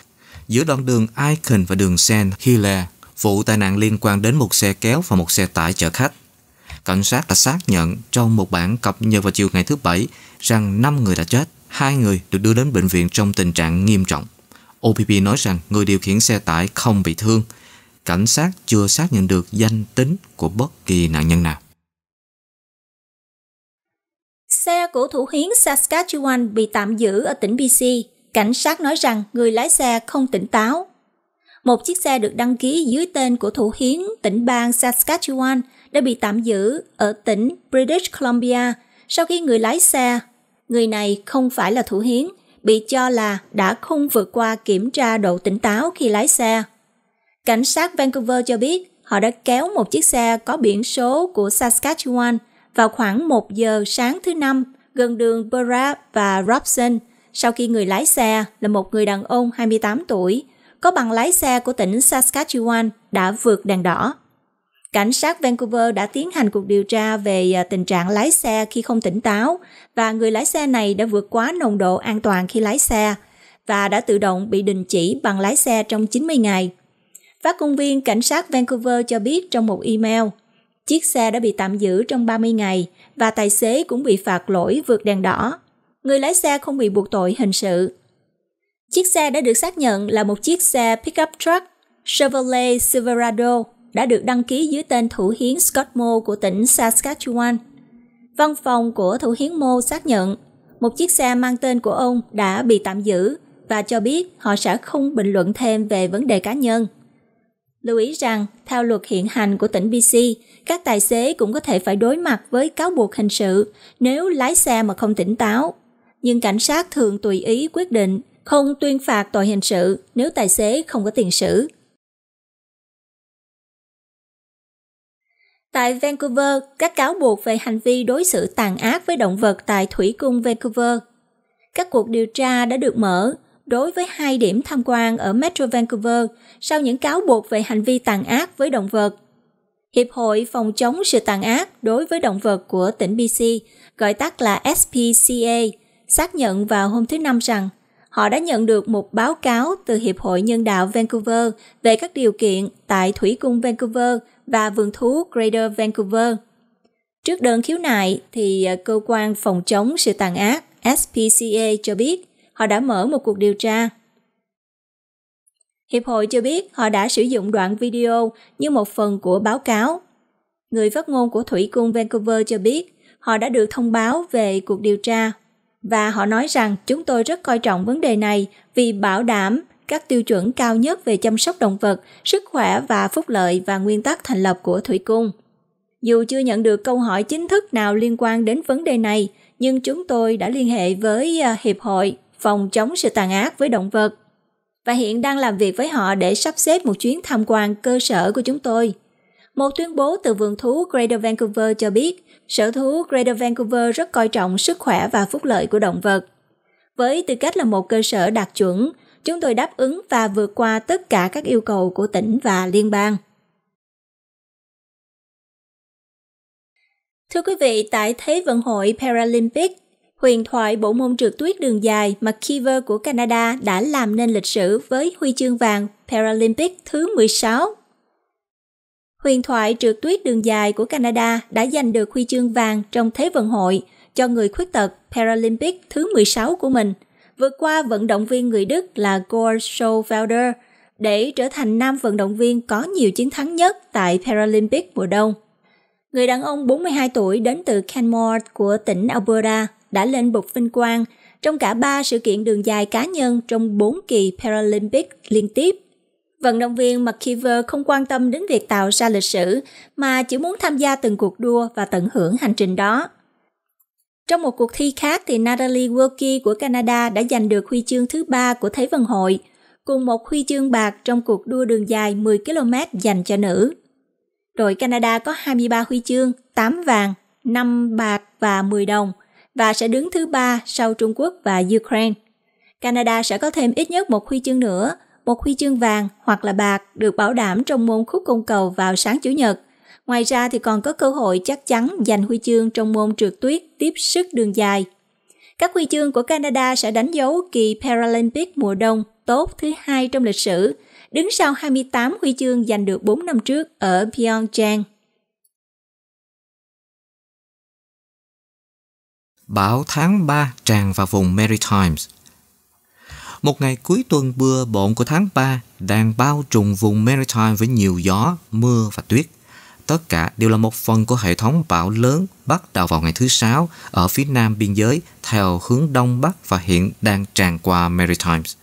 giữa đoạn đường Icon và đường Saint Hilaire. Vụ tai nạn liên quan đến một xe kéo và một xe tải chở khách. Cảnh sát đã xác nhận trong một bản cập nhật vào chiều ngày thứ Bảy rằng 5 người đã chết, hai người được đưa đến bệnh viện trong tình trạng nghiêm trọng. OPP nói rằng người điều khiển xe tải không bị thương. Cảnh sát chưa xác nhận được danh tính của bất kỳ nạn nhân nào. Xe của thủ hiến Saskatchewan bị tạm giữ ở tỉnh BC. Cảnh sát nói rằng người lái xe không tỉnh táo. Một chiếc xe được đăng ký dưới tên của thủ hiến tỉnh bang Saskatchewan đã bị tạm giữ ở tỉnh British Columbia sau khi người lái xe, người này không phải là thủ hiến, bị cho là đã không vượt qua kiểm tra độ tỉnh táo khi lái xe. Cảnh sát Vancouver cho biết họ đã kéo một chiếc xe có biển số của Saskatchewan vào khoảng 1 giờ sáng thứ Năm gần đường Burra và Robson sau khi người lái xe là một người đàn ông 28 tuổi có bằng lái xe của tỉnh Saskatchewan đã vượt đèn đỏ. Cảnh sát Vancouver đã tiến hành cuộc điều tra về à, tình trạng lái xe khi không tỉnh táo và người lái xe này đã vượt quá nồng độ an toàn khi lái xe và đã tự động bị đình chỉ bằng lái xe trong 90 ngày. Phát công viên cảnh sát Vancouver cho biết trong một email, Chiếc xe đã bị tạm giữ trong 30 ngày và tài xế cũng bị phạt lỗi vượt đèn đỏ. Người lái xe không bị buộc tội hình sự. Chiếc xe đã được xác nhận là một chiếc xe pickup truck Chevrolet Silverado đã được đăng ký dưới tên thủ hiến Scott Moore của tỉnh Saskatchewan. Văn phòng của thủ hiến Moore xác nhận một chiếc xe mang tên của ông đã bị tạm giữ và cho biết họ sẽ không bình luận thêm về vấn đề cá nhân. Lưu ý rằng, theo luật hiện hành của tỉnh BC, các tài xế cũng có thể phải đối mặt với cáo buộc hình sự nếu lái xe mà không tỉnh táo. Nhưng cảnh sát thường tùy ý quyết định không tuyên phạt tội hình sự nếu tài xế không có tiền sử. Tại Vancouver, các cáo buộc về hành vi đối xử tàn ác với động vật tại Thủy cung Vancouver. Các cuộc điều tra đã được mở đối với hai điểm tham quan ở Metro Vancouver sau những cáo buộc về hành vi tàn ác với động vật. Hiệp hội phòng chống sự tàn ác đối với động vật của tỉnh BC, gọi tắt là SPCA, xác nhận vào hôm thứ Năm rằng họ đã nhận được một báo cáo từ Hiệp hội Nhân đạo Vancouver về các điều kiện tại Thủy cung Vancouver và vườn thú Greater Vancouver. Trước đơn khiếu nại thì ờ, cơ quan phòng chống sự tàn ác SPCA cho biết họ đã mở một cuộc điều tra. Hiệp hội cho biết họ đã sử dụng đoạn video như một phần của báo cáo. Người phát ngôn của Thủy cung Vancouver cho biết họ đã được thông báo về cuộc điều tra và họ nói rằng chúng tôi rất coi trọng vấn đề này vì bảo đảm các tiêu chuẩn cao nhất về chăm sóc động vật, sức khỏe và phúc lợi và nguyên tắc thành lập của Thủy Cung. Dù chưa nhận được câu hỏi chính thức nào liên quan đến vấn đề này, nhưng chúng tôi đã liên hệ với à, Hiệp hội phòng chống sự tàn ác với động vật và hiện đang làm việc với họ để sắp xếp một chuyến tham quan cơ sở của chúng tôi. Một tuyên bố từ vườn thú Greater Vancouver cho biết, sở thú Greater Vancouver rất coi trọng sức khỏe và phúc lợi của động vật. Với tư cách là một cơ sở đạt chuẩn, chúng tôi đáp ứng và vượt qua tất cả các yêu cầu của tỉnh và liên bang. Thưa quý vị, tại Thế vận hội Paralympic, huyền thoại bộ môn trượt tuyết đường dài McKeever của Canada đã làm nên lịch sử với huy chương vàng Paralympic thứ 16. Huyền thoại trượt tuyết đường dài của Canada đã giành được huy chương vàng trong Thế vận hội cho người khuyết tật Paralympic thứ 16 của mình – vượt qua vận động viên người Đức là Gore Schofelder để trở thành nam vận động viên có nhiều chiến thắng nhất tại Paralympic mùa đông. Người đàn ông 42 tuổi đến từ Canmore của tỉnh Alberta đã lên bục vinh quang trong cả ba sự kiện đường dài cá nhân trong 4 kỳ Paralympic liên tiếp. Vận động viên McKeever không quan tâm đến việc tạo ra lịch sử mà chỉ muốn tham gia từng cuộc đua và tận hưởng hành trình đó. Trong một cuộc thi khác thì Natalie Wilkie của Canada đã giành được huy chương thứ ba của Thế vận hội, cùng một huy chương bạc trong cuộc đua đường dài 10 km dành cho nữ. Đội Canada có 23 huy chương, 8 vàng, 5 bạc và 10 đồng và sẽ đứng thứ ba sau Trung Quốc và Ukraine. Canada sẽ có thêm ít nhất một huy chương nữa, một huy chương vàng hoặc là bạc được bảo đảm trong môn khúc cung cầu vào sáng Chủ nhật Ngoài ra thì còn có cơ hội chắc chắn giành huy chương trong môn trượt tuyết tiếp sức đường dài. Các huy chương của Canada sẽ đánh dấu kỳ Paralympic mùa đông tốt thứ hai trong lịch sử, đứng sau 28 huy chương giành được 4 năm trước ở Pyeongchang. Bão tháng 3 tràn vào vùng Maritimes. Một ngày cuối tuần bừa bộn của tháng 3 đang bao trùm vùng Maritime với nhiều gió, mưa và tuyết tất cả đều là một phần của hệ thống bão lớn bắt đầu vào ngày thứ Sáu ở phía nam biên giới theo hướng đông bắc và hiện đang tràn qua Maritimes.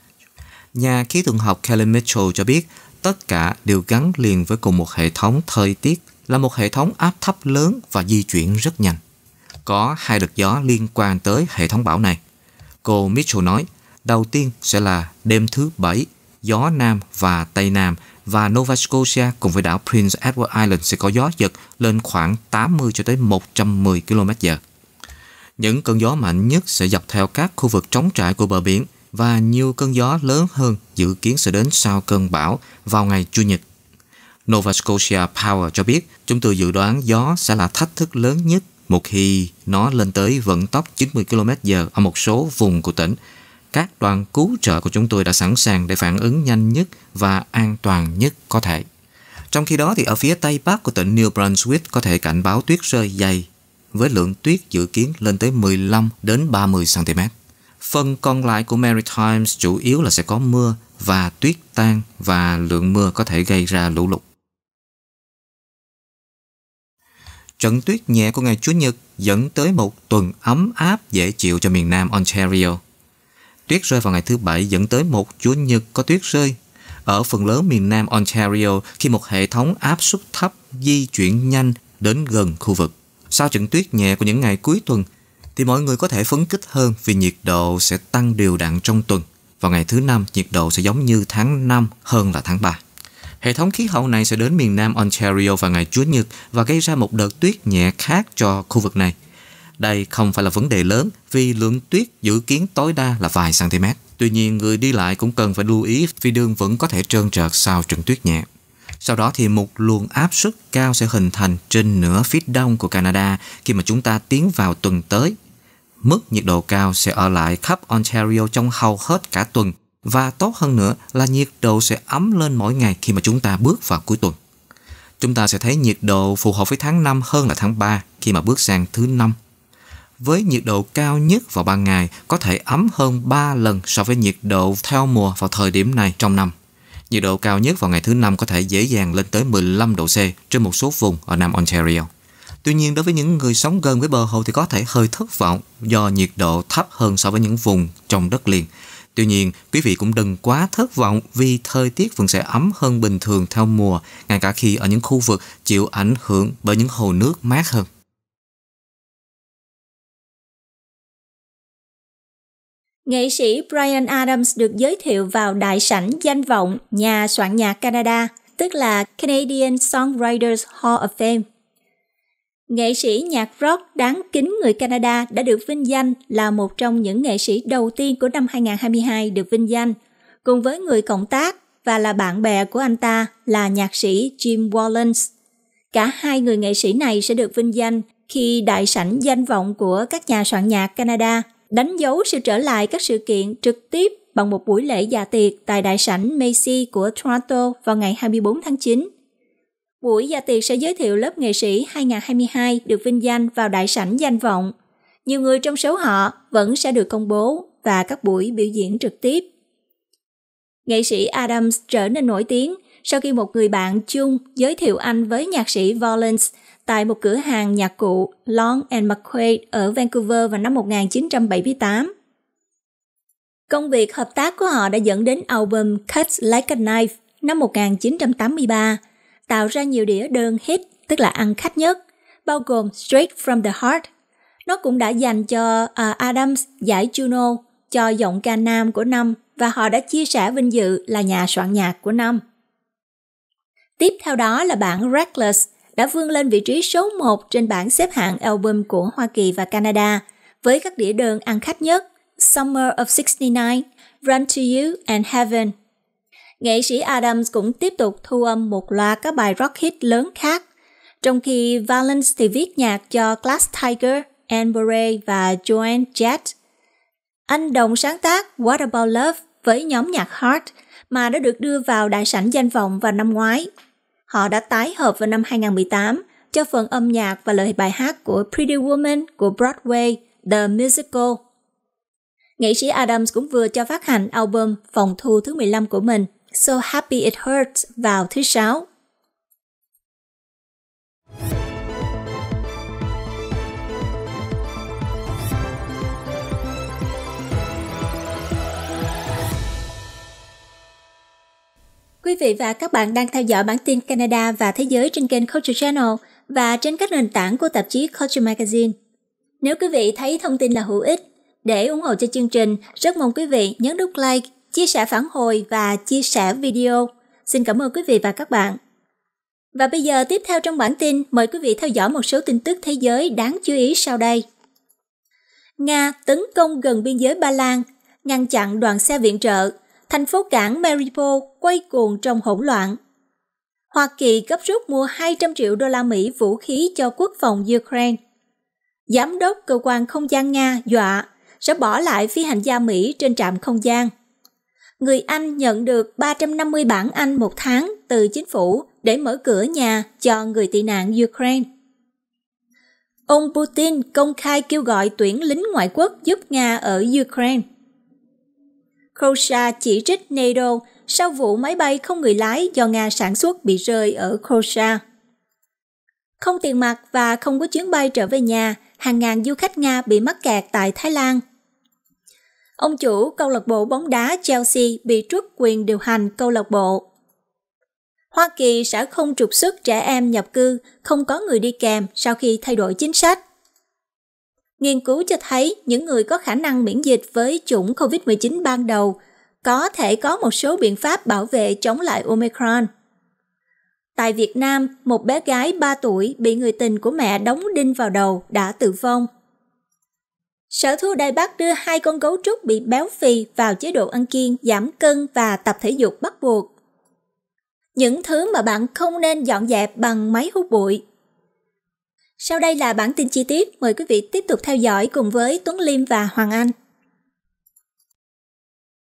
Nhà khí tượng học Kelly Mitchell cho biết tất cả đều gắn liền với cùng một hệ thống thời tiết là một hệ thống áp thấp lớn và di chuyển rất nhanh. Có hai đợt gió liên quan tới hệ thống bão này. Cô Mitchell nói, đầu tiên sẽ là đêm thứ bảy, gió Nam và Tây Nam và Nova Scotia cùng với đảo Prince Edward Island sẽ có gió giật lên khoảng 80 cho tới 110 km/h. Những cơn gió mạnh nhất sẽ dọc theo các khu vực trống trải của bờ biển và nhiều cơn gió lớn hơn dự kiến sẽ đến sau cơn bão vào ngày Chủ nhật. Nova Scotia Power cho biết chúng tôi dự đoán gió sẽ là thách thức lớn nhất một khi nó lên tới vận tốc 90 km/h ở một số vùng của tỉnh các đoàn cứu trợ của chúng tôi đã sẵn sàng để phản ứng nhanh nhất và an toàn nhất có thể. Trong khi đó thì ở phía tây bắc của tỉnh New Brunswick có thể cảnh báo tuyết rơi dày với lượng tuyết dự kiến lên tới 15 đến 30 cm. Phần còn lại của Maritimes chủ yếu là sẽ có mưa và tuyết tan và lượng mưa có thể gây ra lũ lụt. Trận tuyết nhẹ của ngày Chủ nhật dẫn tới một tuần ấm áp dễ chịu cho miền Nam Ontario. Tuyết rơi vào ngày thứ Bảy dẫn tới một Chủ nhật có tuyết rơi. Ở phần lớn miền Nam Ontario khi một hệ thống áp suất thấp di chuyển nhanh đến gần khu vực. Sau trận tuyết nhẹ của những ngày cuối tuần thì mọi người có thể phấn khích hơn vì nhiệt độ sẽ tăng đều đặn trong tuần. Vào ngày thứ năm, nhiệt độ sẽ giống như tháng 5 hơn là tháng 3. Hệ thống khí hậu này sẽ đến miền Nam Ontario vào ngày Chủ nhật và gây ra một đợt tuyết nhẹ khác cho khu vực này. Đây không phải là vấn đề lớn vì lượng tuyết dự kiến tối đa là vài cm. Tuy nhiên, người đi lại cũng cần phải lưu ý vì đường vẫn có thể trơn trượt sau trận tuyết nhẹ. Sau đó thì một luồng áp suất cao sẽ hình thành trên nửa phía đông của Canada khi mà chúng ta tiến vào tuần tới. Mức nhiệt độ cao sẽ ở lại khắp Ontario trong hầu hết cả tuần và tốt hơn nữa là nhiệt độ sẽ ấm lên mỗi ngày khi mà chúng ta bước vào cuối tuần. Chúng ta sẽ thấy nhiệt độ phù hợp với tháng 5 hơn là tháng 3 khi mà bước sang thứ năm. Với nhiệt độ cao nhất vào ban ngày có thể ấm hơn 3 lần so với nhiệt độ theo mùa vào thời điểm này trong năm. Nhiệt độ cao nhất vào ngày thứ năm có thể dễ dàng lên tới 15 độ C trên một số vùng ở Nam Ontario. Tuy nhiên đối với những người sống gần với bờ hồ thì có thể hơi thất vọng do nhiệt độ thấp hơn so với những vùng trong đất liền. Tuy nhiên, quý vị cũng đừng quá thất vọng vì thời tiết vẫn sẽ ấm hơn bình thường theo mùa, ngay cả khi ở những khu vực chịu ảnh hưởng bởi những hồ nước mát hơn. Nghệ sĩ Brian Adams được giới thiệu vào đại sảnh danh vọng nhà soạn nhạc Canada, tức là Canadian Songwriters Hall of Fame. Nghệ sĩ nhạc rock đáng kính người Canada đã được vinh danh là một trong những nghệ sĩ đầu tiên của năm 2022 được vinh danh, cùng với người cộng tác và là bạn bè của anh ta là nhạc sĩ Jim Wallens. Cả hai người nghệ sĩ này sẽ được vinh danh khi đại sảnh danh vọng của các nhà soạn nhạc Canada đánh dấu sự trở lại các sự kiện trực tiếp bằng một buổi lễ dạ tiệc tại đại sảnh Macy của Toronto vào ngày 24 tháng 9. Buổi dạ tiệc sẽ giới thiệu lớp nghệ sĩ 2022 được vinh danh vào đại sảnh danh vọng. Nhiều người trong số họ vẫn sẽ được công bố và các buổi biểu diễn trực tiếp. Nghệ sĩ Adams trở nên nổi tiếng sau khi một người bạn chung giới thiệu anh với nhạc sĩ Valence tại một cửa hàng nhạc cụ Long and McQuaid ở Vancouver vào năm 1978. Công việc hợp tác của họ đã dẫn đến album Cut Like a Knife năm 1983, tạo ra nhiều đĩa đơn hit, tức là ăn khách nhất, bao gồm Straight from the Heart. Nó cũng đã dành cho uh, Adams giải Juno cho giọng ca nam của năm và họ đã chia sẻ vinh dự là nhà soạn nhạc của năm. Tiếp theo đó là bản Reckless đã vươn lên vị trí số 1 trên bảng xếp hạng album của Hoa Kỳ và Canada với các đĩa đơn ăn khách nhất Summer of 69, Run to You and Heaven. Nghệ sĩ Adams cũng tiếp tục thu âm một loạt các bài rock hit lớn khác, trong khi Valence thì viết nhạc cho Glass Tiger, Anne Bure và Joanne Jett. Anh đồng sáng tác What About Love với nhóm nhạc Heart mà đã được đưa vào đại sảnh danh vọng vào năm ngoái Họ đã tái hợp vào năm 2018 cho phần âm nhạc và lời bài hát của Pretty Woman của Broadway, The Musical. Nghệ sĩ Adams cũng vừa cho phát hành album phòng thu thứ 15 của mình, So Happy It Hurts vào thứ sáu. Quý vị và các bạn đang theo dõi bản tin Canada và Thế giới trên kênh Culture Channel và trên các nền tảng của tạp chí Culture Magazine. Nếu quý vị thấy thông tin là hữu ích, để ủng hộ cho chương trình, rất mong quý vị nhấn nút like, chia sẻ phản hồi và chia sẻ video. Xin cảm ơn quý vị và các bạn. Và bây giờ tiếp theo trong bản tin, mời quý vị theo dõi một số tin tức thế giới đáng chú ý sau đây. Nga tấn công gần biên giới Ba Lan, ngăn chặn đoàn xe viện trợ, thành phố cảng Maripo quay cuồng trong hỗn loạn. Hoa Kỳ gấp rút mua 200 triệu đô la Mỹ vũ khí cho quốc phòng Ukraine. Giám đốc cơ quan không gian Nga, dọa, sẽ bỏ lại phi hành gia Mỹ trên trạm không gian. người Anh nhận được 350 bản Anh một tháng từ chính phủ để mở cửa nhà cho người tị nạn Ukraine. Ông Putin công khai kêu gọi tuyển lính ngoại quốc giúp Nga ở Ukraine. Croatia chỉ trích NATO sau vụ máy bay không người lái do Nga sản xuất bị rơi ở Croatia. Không tiền mặt và không có chuyến bay trở về nhà, hàng ngàn du khách Nga bị mắc kẹt tại Thái Lan. Ông chủ câu lạc bộ bóng đá Chelsea bị truất quyền điều hành câu lạc bộ. Hoa Kỳ sẽ không trục xuất trẻ em nhập cư không có người đi kèm sau khi thay đổi chính sách. Nghiên cứu cho thấy những người có khả năng miễn dịch với chủng COVID-19 ban đầu có thể có một số biện pháp bảo vệ chống lại Omicron. Tại Việt Nam, một bé gái 3 tuổi bị người tình của mẹ đóng đinh vào đầu đã tử vong. Sở Thu Đài Bắc đưa hai con gấu trúc bị béo phì vào chế độ ăn kiêng, giảm cân và tập thể dục bắt buộc. Những thứ mà bạn không nên dọn dẹp bằng máy hút bụi. Sau đây là bản tin chi tiết, mời quý vị tiếp tục theo dõi cùng với Tuấn Liêm và Hoàng Anh.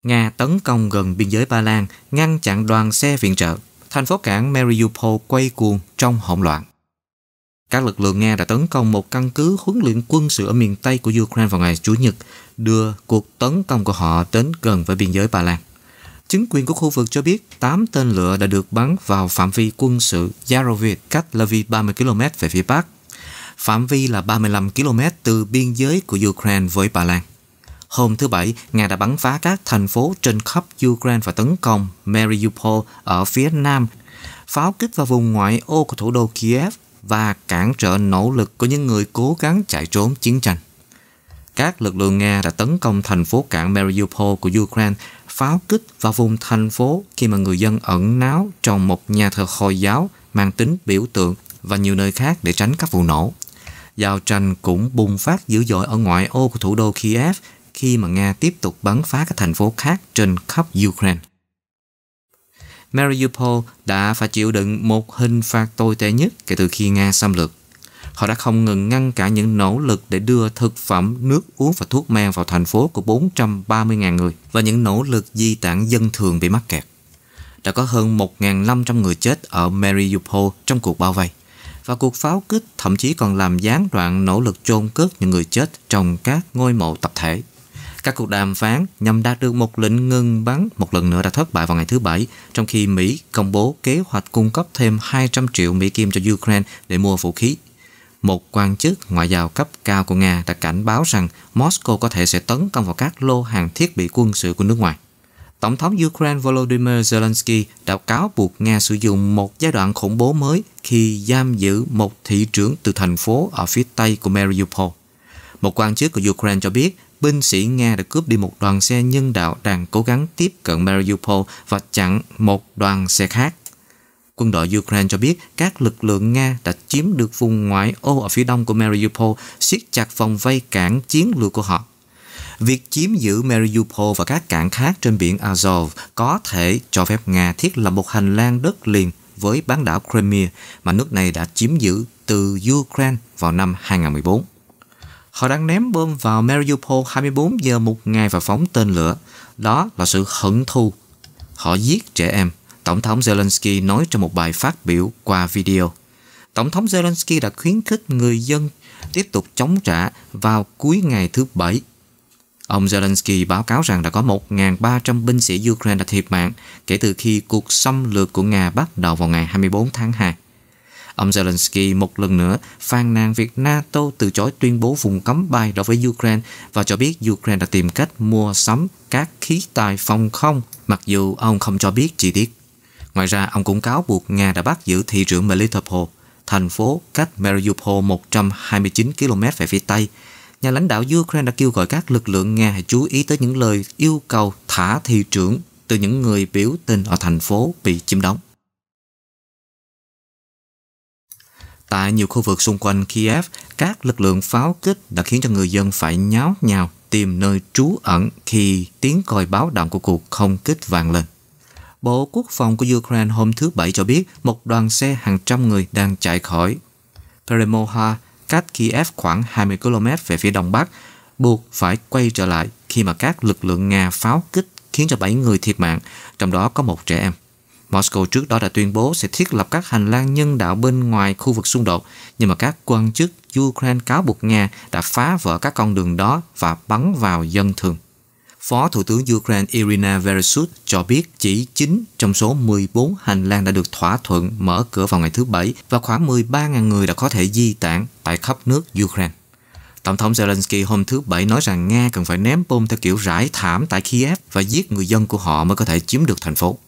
Nga tấn công gần biên giới Ba Lan, ngăn chặn đoàn xe viện trợ. Thành phố cảng Mariupol quay cuồng trong hỗn loạn. Các lực lượng Nga đã tấn công một căn cứ huấn luyện quân sự ở miền Tây của Ukraine vào ngày Chủ nhật, đưa cuộc tấn công của họ đến gần với biên giới Ba Lan. Chính quyền của khu vực cho biết 8 tên lửa đã được bắn vào phạm vi quân sự Yarovit cách Lviv 30 km về phía bắc. Phạm vi là 35 km từ biên giới của Ukraine với Ba Lan. Hôm thứ Bảy, Nga đã bắn phá các thành phố trên khắp Ukraine và tấn công Mariupol ở phía nam, pháo kích vào vùng ngoại ô của thủ đô Kiev và cản trở nỗ lực của những người cố gắng chạy trốn chiến tranh. Các lực lượng Nga đã tấn công thành phố cảng Mariupol của Ukraine, pháo kích vào vùng thành phố khi mà người dân ẩn náu trong một nhà thờ Hồi giáo mang tính biểu tượng và nhiều nơi khác để tránh các vụ nổ. Giao tranh cũng bùng phát dữ dội ở ngoại ô của thủ đô Kiev khi mà Nga tiếp tục bắn phá các thành phố khác trên khắp Ukraine. Mariupol đã phải chịu đựng một hình phạt tồi tệ nhất kể từ khi Nga xâm lược. Họ đã không ngừng ngăn cản những nỗ lực để đưa thực phẩm, nước uống và thuốc men vào thành phố của 430.000 người và những nỗ lực di tản dân thường bị mắc kẹt. Đã có hơn 1.500 người chết ở Mariupol trong cuộc bao vây và cuộc pháo kích thậm chí còn làm gián đoạn nỗ lực chôn cất những người chết trong các ngôi mộ tập thể. Các cuộc đàm phán nhằm đạt được một lệnh ngừng bắn một lần nữa đã thất bại vào ngày thứ Bảy, trong khi Mỹ công bố kế hoạch cung cấp thêm 200 triệu Mỹ Kim cho Ukraine để mua vũ khí. Một quan chức ngoại giao cấp cao của Nga đã cảnh báo rằng Moscow có thể sẽ tấn công vào các lô hàng thiết bị quân sự của nước ngoài. Tổng thống Ukraine Volodymyr Zelensky đã cáo buộc Nga sử dụng một giai đoạn khủng bố mới khi giam giữ một thị trưởng từ thành phố ở phía tây của Mariupol. Một quan chức của Ukraine cho biết binh sĩ Nga đã cướp đi một đoàn xe nhân đạo đang cố gắng tiếp cận Mariupol và chặn một đoàn xe khác. Quân đội Ukraine cho biết các lực lượng Nga đã chiếm được vùng ngoại ô ở phía đông của Mariupol, siết chặt vòng vây cản chiến lược của họ. Việc chiếm giữ Mariupol và các cảng khác trên biển Azov có thể cho phép Nga thiết lập một hành lang đất liền với bán đảo Crimea mà nước này đã chiếm giữ từ Ukraine vào năm 2014. Họ đang ném bom vào Mariupol 24 giờ một ngày và phóng tên lửa. Đó là sự hận thù. Họ giết trẻ em. Tổng thống Zelensky nói trong một bài phát biểu qua video. Tổng thống Zelensky đã khuyến khích người dân tiếp tục chống trả vào cuối ngày thứ Bảy. Ông Zelensky báo cáo rằng đã có 1.300 binh sĩ Ukraine đã thiệt mạng kể từ khi cuộc xâm lược của Nga bắt đầu vào ngày 24 tháng 2. Ông Zelensky một lần nữa phàn nàn việc NATO từ chối tuyên bố vùng cấm bay đối với Ukraine và cho biết Ukraine đã tìm cách mua sắm các khí tài phòng không, mặc dù ông không cho biết chi tiết. Ngoài ra, ông cũng cáo buộc Nga đã bắt giữ thị trưởng Melitopol, thành phố cách Mariupol 129 km về phía Tây. Nhà lãnh đạo Ukraine đã kêu gọi các lực lượng Nga hãy chú ý tới những lời yêu cầu thả thị trưởng từ những người biểu tình ở thành phố bị chiếm đóng. Tại nhiều khu vực xung quanh Kiev, các lực lượng pháo kích đã khiến cho người dân phải nháo nhào tìm nơi trú ẩn khi tiếng còi báo động của cuộc không kích vang lên. Bộ Quốc phòng của Ukraine hôm thứ Bảy cho biết một đoàn xe hàng trăm người đang chạy khỏi Peremoha, cách Kiev khoảng 20 km về phía đông bắc, buộc phải quay trở lại khi mà các lực lượng Nga pháo kích khiến cho 7 người thiệt mạng, trong đó có một trẻ em. Moscow trước đó đã tuyên bố sẽ thiết lập các hành lang nhân đạo bên ngoài khu vực xung đột, nhưng mà các quan chức Ukraine cáo buộc Nga đã phá vỡ các con đường đó và bắn vào dân thường. Phó Thủ tướng Ukraine Irina Vereshchuk cho biết chỉ 9 trong số 14 hành lang đã được thỏa thuận mở cửa vào ngày thứ Bảy và khoảng 13.000 người đã có thể di tản tại khắp nước Ukraine. Tổng thống Zelensky hôm thứ Bảy nói rằng Nga cần phải ném bom theo kiểu rải thảm tại Kiev và giết người dân của họ mới có thể chiếm được thành phố.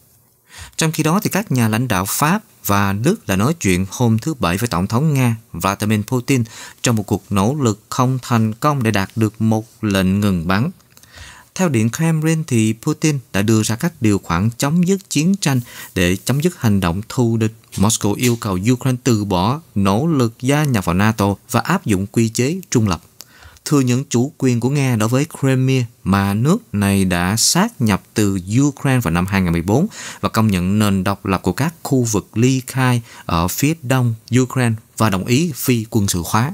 Trong khi đó, thì các nhà lãnh đạo Pháp và Đức đã nói chuyện hôm thứ Bảy với Tổng thống Nga Vladimir Putin trong một cuộc nỗ lực không thành công để đạt được một lệnh ngừng bắn. Theo Điện Kremlin thì Putin đã đưa ra các điều khoản chấm dứt chiến tranh để chấm dứt hành động thù địch. Moscow yêu cầu Ukraine từ bỏ nỗ lực gia nhập vào NATO và áp dụng quy chế trung lập thừa nhận chủ quyền của Nga đối với Crimea mà nước này đã sát nhập từ Ukraine vào năm 2014 và công nhận nền độc lập của các khu vực ly khai ở phía đông Ukraine và đồng ý phi quân sự hóa.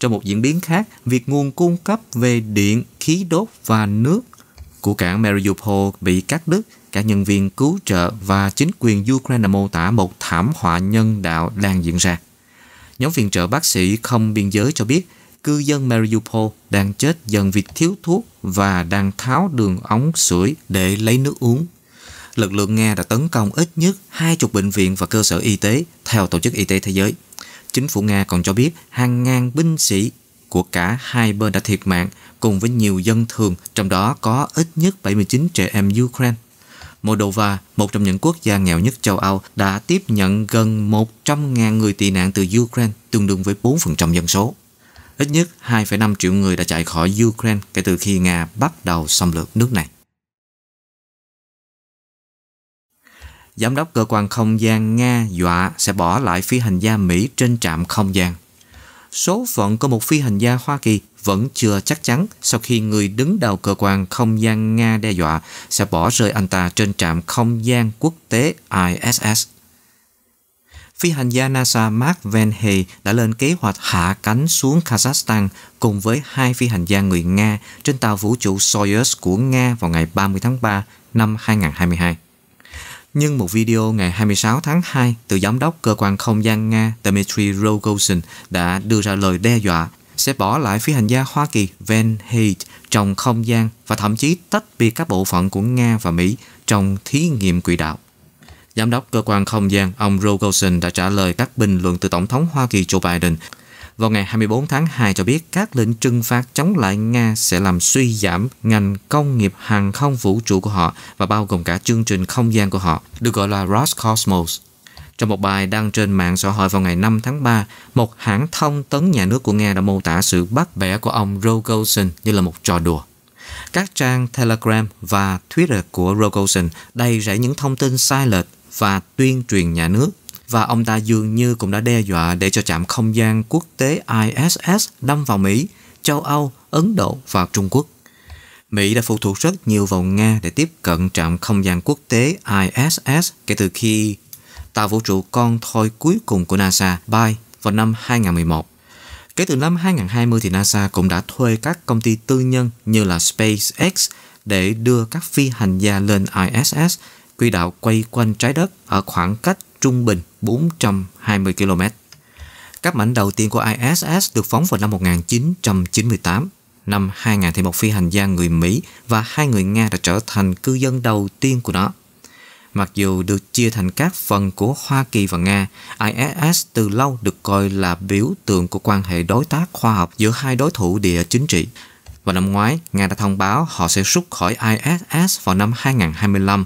Trong một diễn biến khác, việc nguồn cung cấp về điện, khí đốt và nước của cảng Mariupol bị cắt đứt, các nhân viên cứu trợ và chính quyền Ukraine mô tả một thảm họa nhân đạo đang diễn ra. Nhóm viện trợ bác sĩ không biên giới cho biết cư dân Mariupol đang chết dần vì thiếu thuốc và đang tháo đường ống sưởi để lấy nước uống. Lực lượng Nga đã tấn công ít nhất hai chục bệnh viện và cơ sở y tế theo Tổ chức Y tế Thế giới. Chính phủ Nga còn cho biết hàng ngàn binh sĩ của cả hai bên đã thiệt mạng cùng với nhiều dân thường, trong đó có ít nhất 79 trẻ em Ukraine. Moldova, một trong những quốc gia nghèo nhất châu Âu, đã tiếp nhận gần 100.000 người tị nạn từ Ukraine, tương đương với 4% dân số. Ít nhất 2,5 triệu người đã chạy khỏi Ukraine kể từ khi Nga bắt đầu xâm lược nước này. Giám đốc cơ quan không gian Nga dọa sẽ bỏ lại phi hành gia Mỹ trên trạm không gian. Số phận của một phi hành gia Hoa Kỳ vẫn chưa chắc chắn sau khi người đứng đầu cơ quan không gian Nga đe dọa sẽ bỏ rơi anh ta trên trạm không gian quốc tế ISS phi hành gia NASA Mark Van Hey đã lên kế hoạch hạ cánh xuống Kazakhstan cùng với hai phi hành gia người Nga trên tàu vũ trụ Soyuz của Nga vào ngày 30 tháng 3 năm 2022. Nhưng một video ngày 26 tháng 2 từ giám đốc cơ quan không gian Nga Dmitry Rogozin đã đưa ra lời đe dọa, sẽ bỏ lại phi hành gia Hoa Kỳ Van Hey trong không gian và thậm chí tách biệt các bộ phận của Nga và Mỹ trong thí nghiệm quỹ đạo. Giám đốc cơ quan không gian ông Rogozin đã trả lời các bình luận từ Tổng thống Hoa Kỳ Joe Biden vào ngày 24 tháng 2 cho biết các lệnh trừng phạt chống lại Nga sẽ làm suy giảm ngành công nghiệp hàng không vũ trụ của họ và bao gồm cả chương trình không gian của họ, được gọi là Roscosmos. Trong một bài đăng trên mạng xã hội vào ngày 5 tháng 3, một hãng thông tấn nhà nước của Nga đã mô tả sự bắt bẻ của ông Rogozin như là một trò đùa. Các trang Telegram và Twitter của Rogozin đầy rẫy những thông tin sai lệch và tuyên truyền nhà nước và ông ta dường như cũng đã đe dọa để cho trạm không gian quốc tế ISS đâm vào Mỹ, châu Âu, Ấn Độ và Trung Quốc. Mỹ đã phụ thuộc rất nhiều vào Nga để tiếp cận trạm không gian quốc tế ISS kể từ khi tàu vũ trụ con thoi cuối cùng của NASA bay vào năm 2011. Kể từ năm 2020 thì NASA cũng đã thuê các công ty tư nhân như là SpaceX để đưa các phi hành gia lên ISS quỹ đạo quay quanh trái đất ở khoảng cách trung bình 420 km. Các mảnh đầu tiên của ISS được phóng vào năm 1998. Năm 2000 thì một phi hành gia người Mỹ và hai người Nga đã trở thành cư dân đầu tiên của nó. Mặc dù được chia thành các phần của Hoa Kỳ và Nga, ISS từ lâu được coi là biểu tượng của quan hệ đối tác khoa học giữa hai đối thủ địa chính trị. Vào năm ngoái, Nga đã thông báo họ sẽ rút khỏi ISS vào năm 2025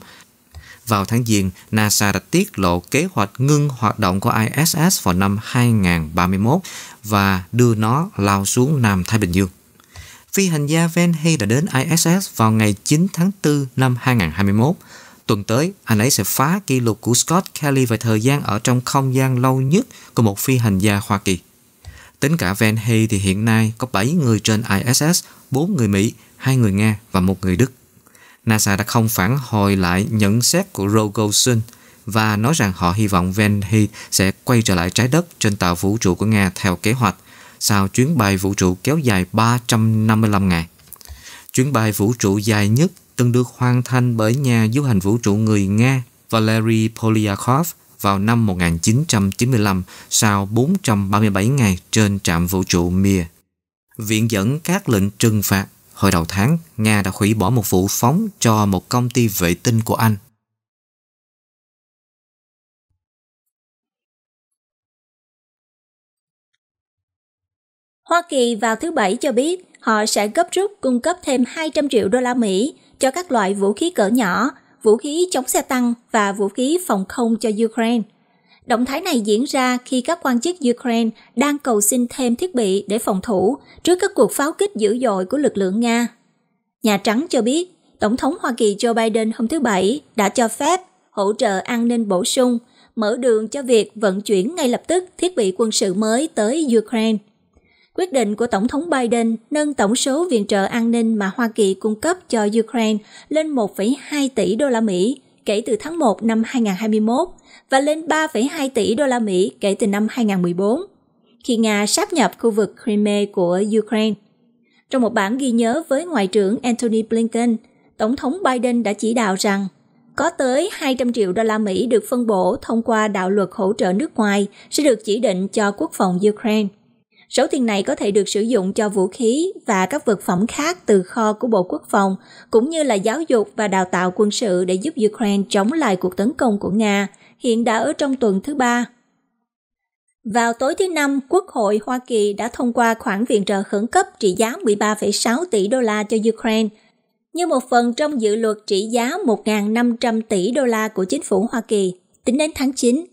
vào tháng Giêng, NASA đã tiết lộ kế hoạch ngưng hoạt động của ISS vào năm 2031 và đưa nó lao xuống Nam Thái Bình Dương. Phi hành gia Van hay đã đến ISS vào ngày 9 tháng 4 năm 2021. Tuần tới, anh ấy sẽ phá kỷ lục của Scott Kelly về thời gian ở trong không gian lâu nhất của một phi hành gia Hoa Kỳ. Tính cả Van hay thì hiện nay có 7 người trên ISS, 4 người Mỹ, 2 người Nga và một người Đức. NASA đã không phản hồi lại nhận xét của Rogozin và nói rằng họ hy vọng Venhi sẽ quay trở lại trái đất trên tàu vũ trụ của Nga theo kế hoạch sau chuyến bay vũ trụ kéo dài 355 ngày. Chuyến bay vũ trụ dài nhất từng được hoàn thành bởi nhà du hành vũ trụ người Nga Valery Polyakov vào năm 1995 sau 437 ngày trên trạm vũ trụ Mir. Viện dẫn các lệnh trừng phạt, hồi đầu tháng, Nga đã hủy bỏ một vụ phóng cho một công ty vệ tinh của Anh. Hoa Kỳ vào thứ Bảy cho biết họ sẽ gấp rút cung cấp thêm 200 triệu đô la Mỹ cho các loại vũ khí cỡ nhỏ, vũ khí chống xe tăng và vũ khí phòng không cho Ukraine. Động thái này diễn ra khi các quan chức Ukraine đang cầu xin thêm thiết bị để phòng thủ trước các cuộc pháo kích dữ dội của lực lượng Nga. Nhà Trắng cho biết, Tổng thống Hoa Kỳ Joe Biden hôm thứ Bảy đã cho phép hỗ trợ an ninh bổ sung, mở đường cho việc vận chuyển ngay lập tức thiết bị quân sự mới tới Ukraine. Quyết định của Tổng thống Biden nâng tổng số viện trợ an ninh mà Hoa Kỳ cung cấp cho Ukraine lên 1,2 tỷ đô la Mỹ kể từ tháng 1 năm 2021 và lên 3,2 tỷ đô la Mỹ kể từ năm 2014, khi Nga sáp nhập khu vực Crimea của Ukraine. Trong một bản ghi nhớ với Ngoại trưởng Antony Blinken, Tổng thống Biden đã chỉ đạo rằng có tới 200 triệu đô la Mỹ được phân bổ thông qua đạo luật hỗ trợ nước ngoài sẽ được chỉ định cho quốc phòng Ukraine. Số tiền này có thể được sử dụng cho vũ khí và các vật phẩm khác từ kho của Bộ Quốc phòng, cũng như là giáo dục và đào tạo quân sự để giúp Ukraine chống lại cuộc tấn công của Nga, hiện đã ở trong tuần thứ ba. Vào tối thứ Năm, Quốc hội Hoa Kỳ đã thông qua khoản viện trợ khẩn cấp trị giá 13,6 tỷ đô la cho Ukraine, như một phần trong dự luật trị giá 1.500 tỷ đô la của chính phủ Hoa Kỳ tính đến tháng 9.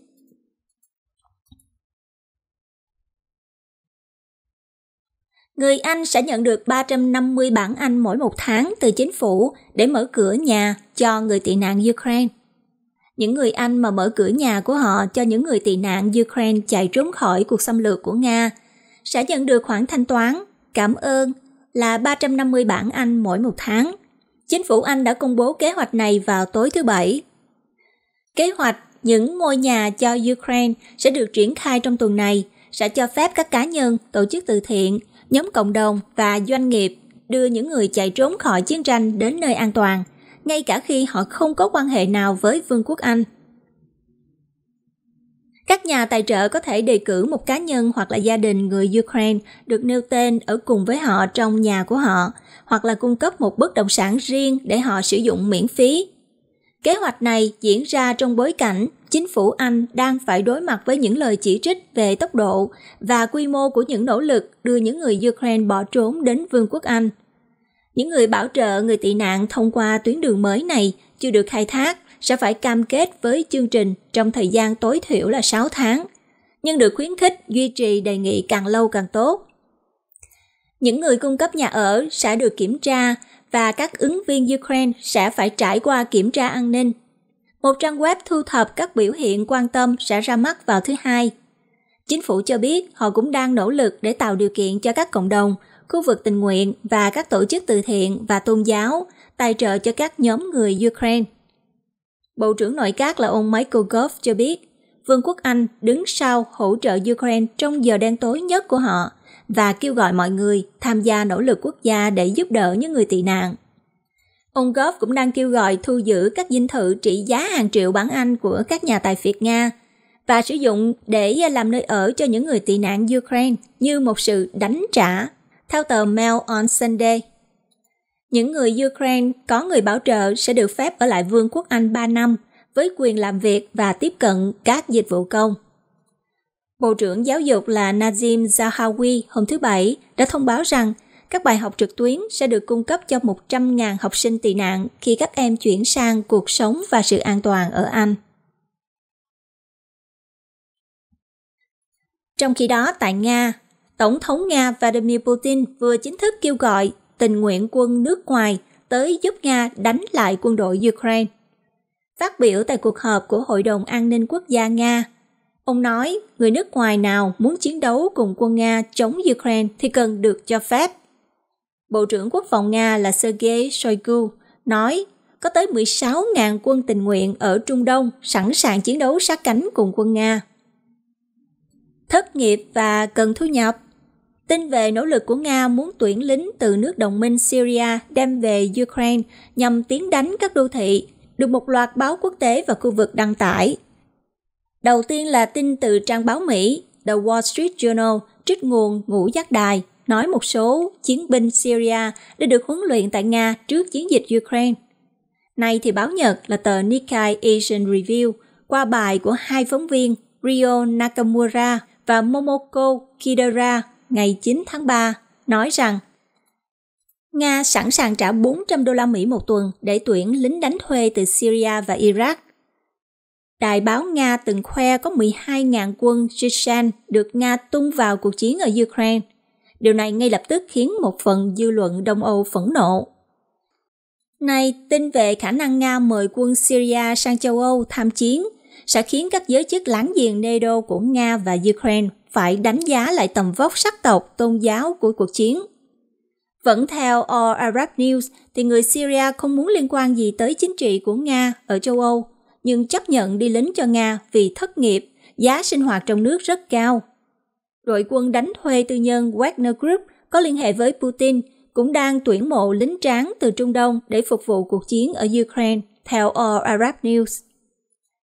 Người Anh sẽ nhận được 350 bảng Anh mỗi một tháng từ chính phủ để mở cửa nhà cho người tị nạn Ukraine. Những người Anh mà mở cửa nhà của họ cho những người tị nạn Ukraine chạy trốn khỏi cuộc xâm lược của Nga sẽ nhận được khoản thanh toán cảm ơn là 350 bảng Anh mỗi một tháng. Chính phủ Anh đã công bố kế hoạch này vào tối thứ Bảy. Kế hoạch những ngôi nhà cho Ukraine sẽ được triển khai trong tuần này, sẽ cho phép các cá nhân, tổ chức từ thiện nhóm cộng đồng và doanh nghiệp đưa những người chạy trốn khỏi chiến tranh đến nơi an toàn, ngay cả khi họ không có quan hệ nào với Vương quốc Anh. Các nhà tài trợ có thể đề cử một cá nhân hoặc là gia đình người Ukraine được nêu tên ở cùng với họ trong nhà của họ, hoặc là cung cấp một bất động sản riêng để họ sử dụng miễn phí Kế hoạch này diễn ra trong bối cảnh chính phủ Anh đang phải đối mặt với những lời chỉ trích về tốc độ và quy mô của những nỗ lực đưa những người Ukraine bỏ trốn đến Vương quốc Anh. Những người bảo trợ người tị nạn thông qua tuyến đường mới này chưa được khai thác sẽ phải cam kết với chương trình trong thời gian tối thiểu là 6 tháng, nhưng được khuyến khích duy trì đề nghị càng lâu càng tốt. Những người cung cấp nhà ở sẽ được kiểm tra và các ứng viên Ukraine sẽ phải trải qua kiểm tra an ninh. Một trang web thu thập các biểu hiện quan tâm sẽ ra mắt vào thứ hai. Chính phủ cho biết họ cũng đang nỗ lực để tạo điều kiện cho các cộng đồng, khu vực tình nguyện và các tổ chức từ thiện và tôn giáo tài trợ cho các nhóm người Ukraine. Bộ trưởng nội các là ông Michael Gove cho biết, Vương quốc Anh đứng sau hỗ trợ Ukraine trong giờ đen tối nhất của họ và kêu gọi mọi người tham gia nỗ lực quốc gia để giúp đỡ những người tị nạn. Ông Gove cũng đang kêu gọi thu giữ các dinh thự trị giá hàng triệu bảng Anh của các nhà tài phiệt Nga và sử dụng để làm nơi ở cho những người tị nạn Ukraine như một sự đánh trả, theo tờ Mail on Sunday. Những người Ukraine có người bảo trợ sẽ được phép ở lại Vương quốc Anh 3 năm với quyền làm việc và tiếp cận các dịch vụ công. Bộ trưởng Giáo dục là Nazim Zahawi hôm thứ Bảy đã thông báo rằng các bài học trực tuyến sẽ được cung cấp cho 100.000 học sinh tị nạn khi các em chuyển sang cuộc sống và sự an toàn ở Anh. Trong khi đó, tại Nga, Tổng thống Nga Vladimir Putin vừa chính thức kêu gọi tình nguyện quân nước ngoài tới giúp Nga đánh lại quân đội Ukraine. Phát biểu tại cuộc họp của Hội đồng An ninh Quốc gia Nga Ông nói, người nước ngoài nào muốn chiến đấu cùng quân Nga chống Ukraine thì cần được cho phép. Bộ trưởng Quốc phòng Nga là Sergei Shoigu nói có tới 16.000 quân tình nguyện ở Trung Đông sẵn sàng chiến đấu sát cánh cùng quân Nga. Thất nghiệp và cần thu nhập Tin về nỗ lực của Nga muốn tuyển lính từ nước đồng minh Syria đem về Ukraine nhằm tiến đánh các đô thị, được một loạt báo quốc tế và khu vực đăng tải. Đầu tiên là tin từ trang báo Mỹ, The Wall Street Journal, trích nguồn ngũ giác đài, nói một số chiến binh Syria đã được huấn luyện tại Nga trước chiến dịch Ukraine. Nay thì báo Nhật là tờ Nikkei Asian Review, qua bài của hai phóng viên Rio Nakamura và Momoko Kidera ngày 9 tháng 3 nói rằng, Nga sẵn sàng trả 400 đô la Mỹ một tuần để tuyển lính đánh thuê từ Syria và Iraq. Đài báo Nga từng khoe có 12.000 quân Chechen được Nga tung vào cuộc chiến ở Ukraine. Điều này ngay lập tức khiến một phần dư luận Đông Âu phẫn nộ. Nay, tin về khả năng Nga mời quân Syria sang châu Âu tham chiến sẽ khiến các giới chức láng giềng NATO của Nga và Ukraine phải đánh giá lại tầm vóc sắc tộc tôn giáo của cuộc chiến. Vẫn theo All Arab News thì người Syria không muốn liên quan gì tới chính trị của Nga ở châu Âu, nhưng chấp nhận đi lính cho Nga vì thất nghiệp, giá sinh hoạt trong nước rất cao. Đội quân đánh thuê tư nhân Wagner Group có liên hệ với Putin cũng đang tuyển mộ lính tráng từ Trung Đông để phục vụ cuộc chiến ở Ukraine, theo All Arab News.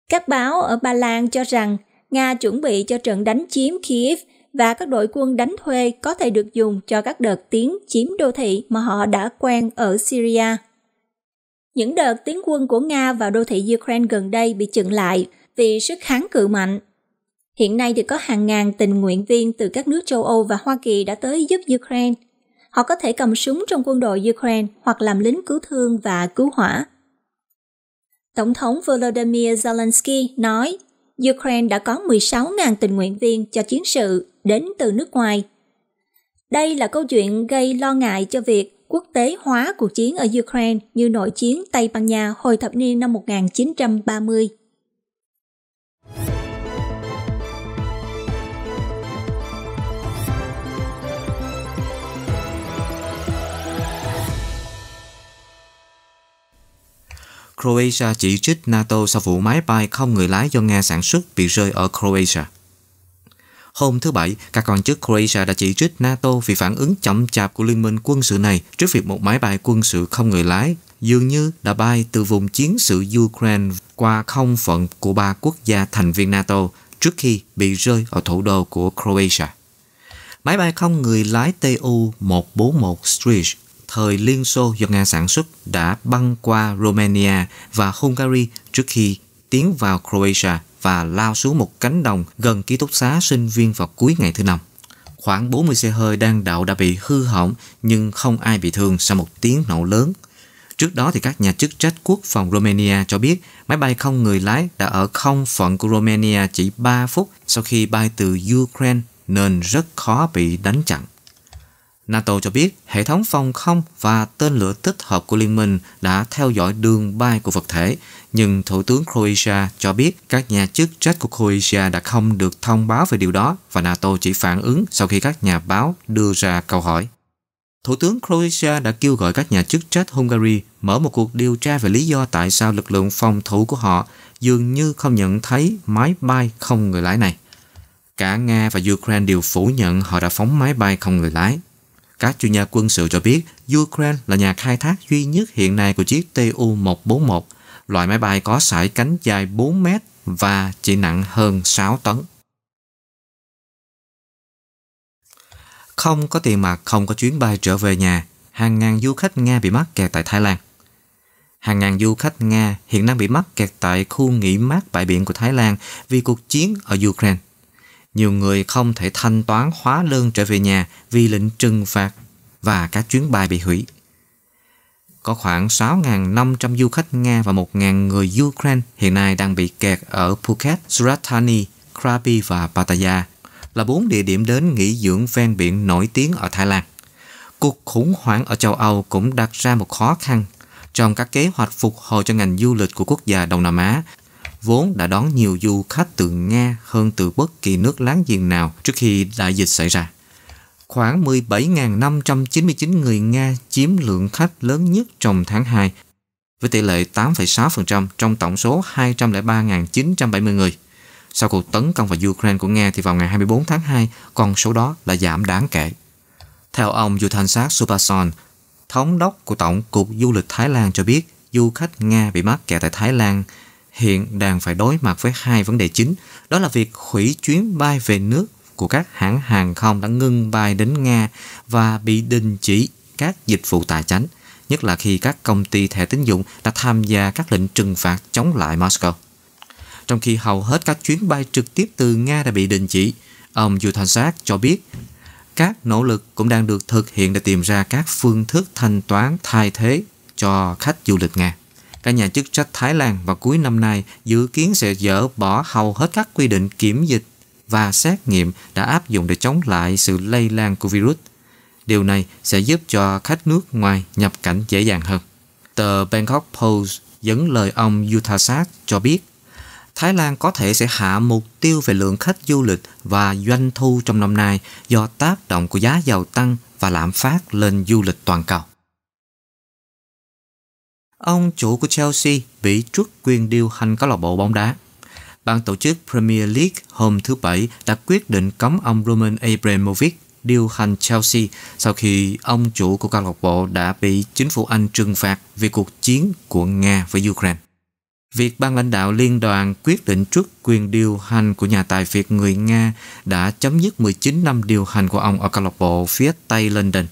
Các báo ở Ba Lan cho rằng Nga chuẩn bị cho trận đánh chiếm Kiev và các đội quân đánh thuê có thể được dùng cho các đợt tiến chiếm đô thị mà họ đã quen ở Syria. Những đợt tiến quân của Nga vào đô thị Ukraine gần đây bị chững lại vì sức kháng cự mạnh. Hiện nay thì có hàng ngàn tình nguyện viên từ các nước châu Âu và Hoa Kỳ đã tới giúp Ukraine. Họ có thể cầm súng trong quân đội Ukraine hoặc làm lính cứu thương và cứu hỏa. Tổng thống Volodymyr Zelensky nói, Ukraine đã có 16.000 tình nguyện viên cho chiến sự đến từ nước ngoài. Đây là câu chuyện gây lo ngại cho việc quốc tế hóa cuộc chiến ở Ukraine như nội chiến Tây Ban Nha hồi thập niên năm 1930. Croatia chỉ trích NATO sau vụ máy bay không người lái do Nga sản xuất bị rơi ở Croatia. Hôm thứ Bảy, các quan chức Croatia đã chỉ trích NATO vì phản ứng chậm chạp của liên minh quân sự này trước việc một máy bay quân sự không người lái dường như đã bay từ vùng chiến sự Ukraine qua không phận của ba quốc gia thành viên NATO trước khi bị rơi ở thủ đô của Croatia. Máy bay không người lái Tu-141 Strich thời Liên Xô do Nga sản xuất đã băng qua Romania và Hungary trước khi tiến vào Croatia và lao xuống một cánh đồng gần ký túc xá sinh viên vào cuối ngày thứ năm. Khoảng 40 xe hơi đang đậu đã bị hư hỏng, nhưng không ai bị thương sau một tiếng nổ lớn. Trước đó thì các nhà chức trách quốc phòng Romania cho biết máy bay không người lái đã ở không phận của Romania chỉ 3 phút sau khi bay từ Ukraine nên rất khó bị đánh chặn. NATO cho biết hệ thống phòng không và tên lửa tích hợp của liên minh đã theo dõi đường bay của vật thể, nhưng Thủ tướng Croatia cho biết các nhà chức trách của Croatia đã không được thông báo về điều đó và NATO chỉ phản ứng sau khi các nhà báo đưa ra câu hỏi. Thủ tướng Croatia đã kêu gọi các nhà chức trách Hungary mở một cuộc điều tra về lý do tại sao lực lượng phòng thủ của họ dường như không nhận thấy máy bay không người lái này. Cả Nga và Ukraine đều phủ nhận họ đã phóng máy bay không người lái. Các chuyên gia quân sự cho biết Ukraine là nhà khai thác duy nhất hiện nay của chiếc Tu-141, loại máy bay có sải cánh dài 4 mét và chỉ nặng hơn 6 tấn. Không có tiền mặt, không có chuyến bay trở về nhà, hàng ngàn du khách Nga bị mắc kẹt tại Thái Lan. Hàng ngàn du khách Nga hiện đang bị mắc kẹt tại khu nghỉ mát bãi biển của Thái Lan vì cuộc chiến ở Ukraine nhiều người không thể thanh toán hóa đơn trở về nhà vì lệnh trừng phạt và các chuyến bay bị hủy. Có khoảng 6.500 du khách Nga và 1.000 người Ukraine hiện nay đang bị kẹt ở Phuket, Surat Thani, Krabi và Pattaya là bốn địa điểm đến nghỉ dưỡng ven biển nổi tiếng ở Thái Lan. Cuộc khủng hoảng ở châu Âu cũng đặt ra một khó khăn trong các kế hoạch phục hồi cho ngành du lịch của quốc gia Đông Nam Á vốn đã đón nhiều du khách từ Nga hơn từ bất kỳ nước láng giềng nào trước khi đại dịch xảy ra. Khoảng 17.599 người Nga chiếm lượng khách lớn nhất trong tháng 2, với tỷ lệ 8,6% trong tổng số 203.970 người. Sau cuộc tấn công vào Ukraine của Nga thì vào ngày 24 tháng 2, con số đó là giảm đáng kể. Theo ông Yuthanasak Supason, thống đốc của Tổng cục Du lịch Thái Lan cho biết du khách Nga bị mắc kẹt tại Thái Lan hiện đang phải đối mặt với hai vấn đề chính. Đó là việc hủy chuyến bay về nước của các hãng hàng không đã ngưng bay đến Nga và bị đình chỉ các dịch vụ tài chính, nhất là khi các công ty thẻ tín dụng đã tham gia các lệnh trừng phạt chống lại Moscow. Trong khi hầu hết các chuyến bay trực tiếp từ Nga đã bị đình chỉ, ông Yutansak cho biết các nỗ lực cũng đang được thực hiện để tìm ra các phương thức thanh toán thay thế cho khách du lịch Nga. Các nhà chức trách Thái Lan vào cuối năm nay dự kiến sẽ dỡ bỏ hầu hết các quy định kiểm dịch và xét nghiệm đã áp dụng để chống lại sự lây lan của virus. Điều này sẽ giúp cho khách nước ngoài nhập cảnh dễ dàng hơn. Tờ Bangkok Post dẫn lời ông Yuthasat cho biết, Thái Lan có thể sẽ hạ mục tiêu về lượng khách du lịch và doanh thu trong năm nay do tác động của giá dầu tăng và lạm phát lên du lịch toàn cầu. Ông chủ của Chelsea bị truất quyền điều hành câu lạc bộ bóng đá. Ban tổ chức Premier League hôm thứ Bảy đã quyết định cấm ông Roman Abramovich điều hành Chelsea sau khi ông chủ của câu lạc bộ đã bị chính phủ Anh trừng phạt vì cuộc chiến của Nga với Ukraine. Việc ban lãnh đạo liên đoàn quyết định trước quyền điều hành của nhà tài phiệt người Nga đã chấm dứt 19 năm điều hành của ông ở câu lạc bộ phía Tây London.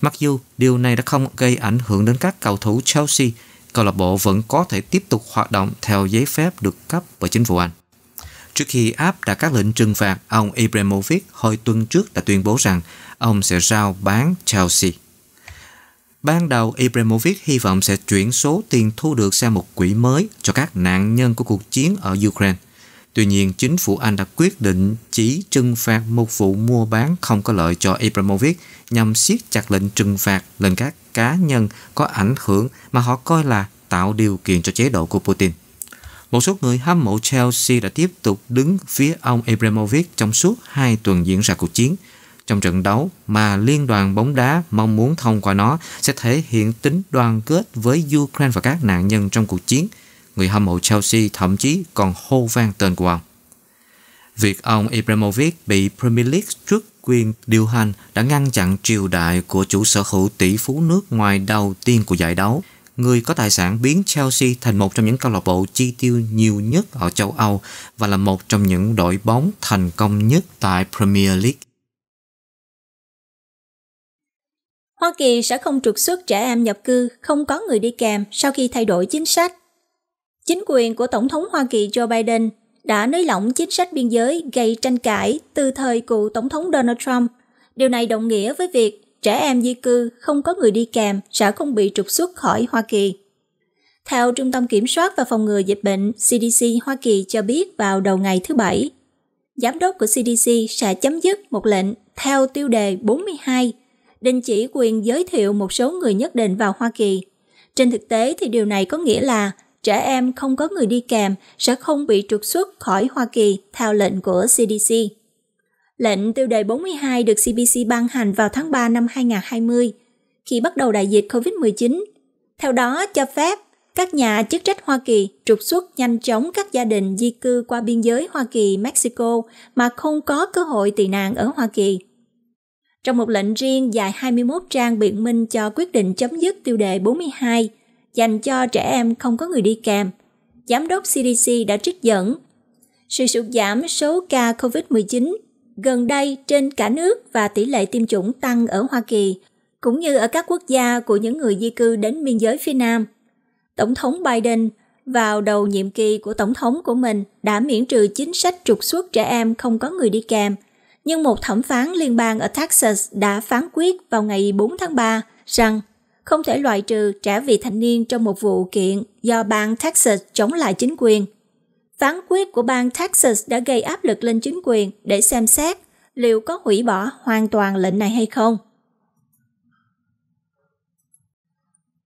Mặc dù điều này đã không gây ảnh hưởng đến các cầu thủ Chelsea, câu lạc bộ vẫn có thể tiếp tục hoạt động theo giấy phép được cấp bởi chính phủ Anh. Trước khi áp đặt các lệnh trừng phạt, ông Ibrahimovic hồi tuần trước đã tuyên bố rằng ông sẽ rao bán Chelsea. Ban đầu, Ibrahimovic hy vọng sẽ chuyển số tiền thu được sang một quỹ mới cho các nạn nhân của cuộc chiến ở Ukraine. Tuy nhiên, chính phủ Anh đã quyết định chỉ trừng phạt một vụ mua bán không có lợi cho Ibrahimovic nhằm siết chặt lệnh trừng phạt lên các cá nhân có ảnh hưởng mà họ coi là tạo điều kiện cho chế độ của Putin. Một số người hâm mộ Chelsea đã tiếp tục đứng phía ông Ibrahimovic trong suốt hai tuần diễn ra cuộc chiến – trong trận đấu mà Liên đoàn bóng đá mong muốn thông qua nó sẽ thể hiện tính đoàn kết với Ukraine và các nạn nhân trong cuộc chiến. Người hâm mộ Chelsea, thậm chí còn hô vang tên của ông. Việc ông Ibrahimovic bị Premier League truất quyền điều hành đã ngăn chặn triều đại của chủ sở hữu tỷ phú nước ngoài đầu tiên của giải đấu. Người có tài sản biến Chelsea thành một trong những câu lạc bộ chi tiêu nhiều nhất ở châu Âu và là một trong những đội bóng thành công nhất tại Premier League. Hoa Kỳ sẽ không trục xuất trẻ em nhập cư, không có người đi kèm sau khi thay đổi chính sách. Chính quyền của Tổng thống Hoa Kỳ Joe Biden đã nới lỏng chính sách biên giới gây tranh cãi từ thời cựu Tổng thống Donald Trump. Điều này đồng nghĩa với việc trẻ em di cư không có người đi kèm sẽ không bị trục xuất khỏi Hoa Kỳ. Theo Trung tâm Kiểm soát và Phòng ngừa Dịch bệnh CDC Hoa Kỳ cho biết vào đầu ngày thứ Bảy, giám đốc của CDC sẽ chấm dứt một lệnh theo tiêu đề 42 đình chỉ quyền giới thiệu một số người nhất định vào Hoa Kỳ. Trên thực tế thì điều này có nghĩa là trẻ em không có người đi kèm sẽ không bị trục xuất khỏi Hoa Kỳ theo lệnh của CDC. Lệnh tiêu đề 42 được CBC ban hành vào tháng 3 năm 2020 khi bắt đầu đại dịch COVID-19. Theo đó cho phép các nhà chức trách Hoa Kỳ trục xuất nhanh chóng các gia đình di cư qua biên giới Hoa Kỳ-Mexico mà không có cơ hội tị nạn ở Hoa Kỳ. Trong một lệnh riêng dài 21 trang biện minh cho quyết định chấm dứt tiêu đề 42 dành cho trẻ em không có người đi kèm, Giám đốc CDC đã trích dẫn. Sự sụt giảm số ca COVID-19 gần đây trên cả nước và tỷ lệ tiêm chủng tăng ở Hoa Kỳ, cũng như ở các quốc gia của những người di cư đến biên giới phía Nam. Tổng thống Biden vào đầu nhiệm kỳ của tổng thống của mình đã miễn trừ chính sách trục xuất trẻ em không có người đi kèm – nhưng một thẩm phán liên bang ở Texas đã phán quyết vào ngày 4 tháng 3 rằng không thể loại trừ trẻ vị thành niên trong một vụ kiện do bang Texas chống lại chính quyền. Phán quyết của bang Texas đã gây áp lực lên chính quyền để xem xét liệu có hủy bỏ hoàn toàn lệnh này hay không.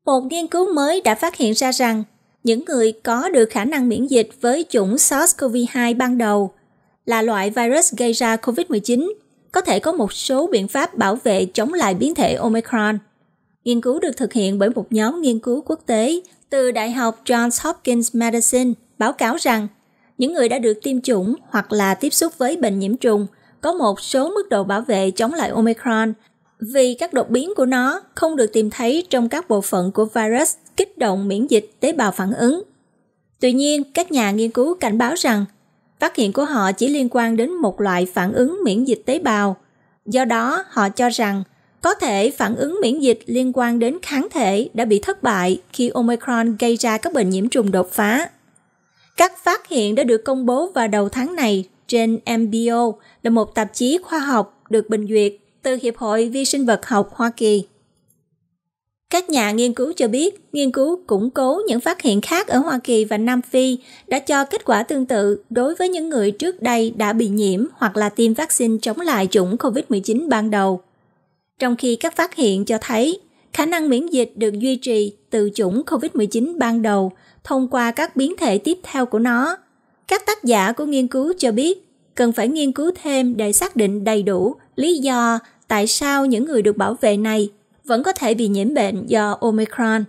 Một nghiên cứu mới đã phát hiện ra rằng những người có được khả năng miễn dịch với chủng SARS-CoV-2 ban đầu là loại virus gây ra COVID-19, có thể có một số biện pháp bảo vệ chống lại biến thể Omicron. Nghiên cứu được thực hiện bởi một nhóm nghiên cứu quốc tế từ Đại học Johns Hopkins Medicine báo cáo rằng những người đã được tiêm chủng hoặc là tiếp xúc với bệnh nhiễm trùng có một số mức độ bảo vệ chống lại Omicron vì các đột biến của nó không được tìm thấy trong các bộ phận của virus kích động miễn dịch tế bào phản ứng. Tuy nhiên, các nhà nghiên cứu cảnh báo rằng phát hiện của họ chỉ liên quan đến một loại phản ứng miễn dịch tế bào. Do đó, họ cho rằng có thể phản ứng miễn dịch liên quan đến kháng thể đã bị thất bại khi Omicron gây ra các bệnh nhiễm trùng đột phá. Các phát hiện đã được công bố vào đầu tháng này trên MBO là một tạp chí khoa học được bình duyệt từ Hiệp hội Vi sinh vật học Hoa Kỳ. Các nhà nghiên cứu cho biết, nghiên cứu củng cố những phát hiện khác ở Hoa Kỳ và Nam Phi đã cho kết quả tương tự đối với những người trước đây đã bị nhiễm hoặc là tiêm vaccine chống lại chủng COVID-19 ban đầu. Trong khi các phát hiện cho thấy khả năng miễn dịch được duy trì từ chủng COVID-19 ban đầu thông qua các biến thể tiếp theo của nó. Các tác giả của nghiên cứu cho biết cần phải nghiên cứu thêm để xác định đầy đủ lý do tại sao những người được bảo vệ này vẫn có thể bị nhiễm bệnh do Omicron.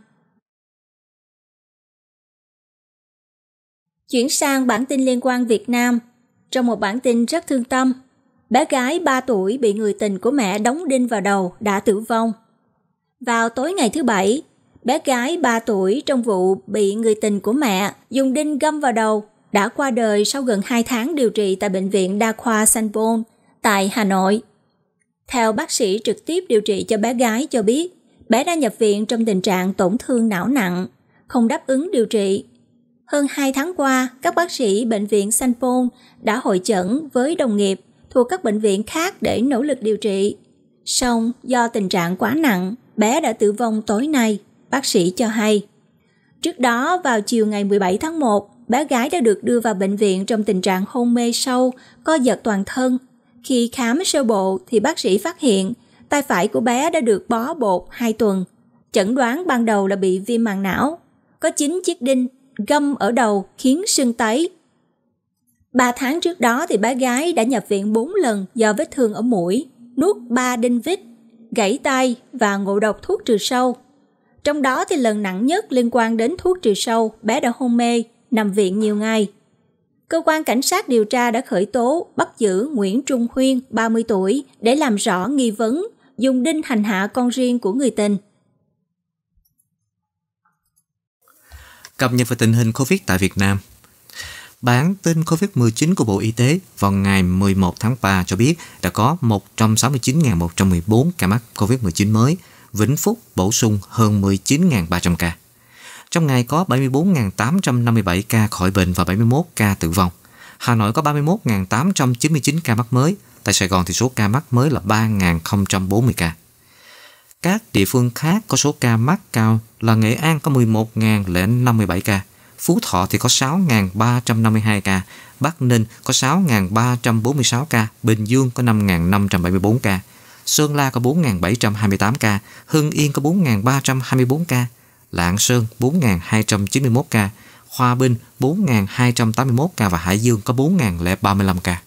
Chuyển sang bản tin liên quan Việt Nam. Trong một bản tin rất thương tâm, bé gái 3 tuổi bị người tình của mẹ đóng đinh vào đầu đã tử vong. Vào tối ngày thứ Bảy, bé gái 3 tuổi trong vụ bị người tình của mẹ dùng đinh găm vào đầu đã qua đời sau gần 2 tháng điều trị tại Bệnh viện Đa khoa Sanpon tại Hà Nội. Theo bác sĩ trực tiếp điều trị cho bé gái cho biết, bé đã nhập viện trong tình trạng tổn thương não nặng, không đáp ứng điều trị. Hơn 2 tháng qua, các bác sĩ Bệnh viện Sanpon đã hội chẩn với đồng nghiệp thuộc các bệnh viện khác để nỗ lực điều trị. Song do tình trạng quá nặng, bé đã tử vong tối nay, bác sĩ cho hay. Trước đó, vào chiều ngày 17 tháng 1, bé gái đã được đưa vào bệnh viện trong tình trạng hôn mê sâu, co giật toàn thân khi khám sơ bộ thì bác sĩ phát hiện tay phải của bé đã được bó bột 2 tuần. Chẩn đoán ban đầu là bị viêm màng não. Có 9 chiếc đinh găm ở đầu khiến sưng tấy. 3 tháng trước đó thì bé gái đã nhập viện 4 lần do vết thương ở mũi, nuốt 3 đinh vít, gãy tay và ngộ độc thuốc trừ sâu. Trong đó thì lần nặng nhất liên quan đến thuốc trừ sâu, bé đã hôn mê, nằm viện nhiều ngày cơ quan cảnh sát điều tra đã khởi tố bắt giữ Nguyễn Trung Huyên, 30 tuổi, để làm rõ nghi vấn dùng đinh hành hạ con riêng của người tình. Cập nhật về tình hình COVID tại Việt Nam Bản tin COVID-19 của Bộ Y tế vào ngày 11 tháng 3 cho biết đã có 169.114 ca mắc COVID-19 mới, Vĩnh Phúc bổ sung hơn 19.300 ca. Trong ngày có 74.857 ca khỏi bệnh và 71 ca tử vong. Hà Nội có 31.899 ca mắc mới. Tại Sài Gòn thì số ca mắc mới là 3.040 ca. Các địa phương khác có số ca mắc cao là Nghệ An có 11.057 ca, Phú Thọ thì có 6.352 ca, Bắc Ninh có 6.346 ca, Bình Dương có 5.574 ca, Sơn La có 4.728 ca, Hưng Yên có 4.324 ca, Lạng Sơn 4.291 ca, Hòa Bình 4.281 ca và Hải Dương có 4.035 ca.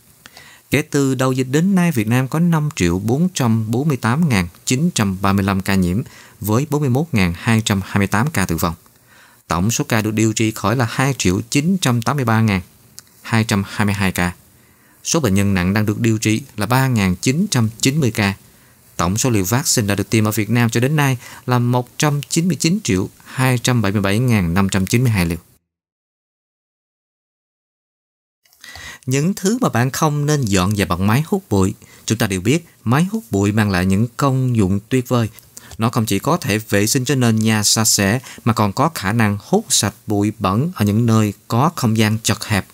Kể từ đầu dịch đến nay, Việt Nam có 5.448.935 ca nhiễm với 41.228 ca tử vong. Tổng số ca được điều trị khỏi là 2 triệu 983.222 ca. Số bệnh nhân nặng đang được điều trị là 3.990 ca Tổng số liều vaccine đã được tiêm ở Việt Nam cho đến nay là 199 triệu 277.592 liều. Những thứ mà bạn không nên dọn dẹp bằng máy hút bụi. Chúng ta đều biết, máy hút bụi mang lại những công dụng tuyệt vời. Nó không chỉ có thể vệ sinh cho nền nhà sạch sẽ mà còn có khả năng hút sạch bụi bẩn ở những nơi có không gian chật hẹp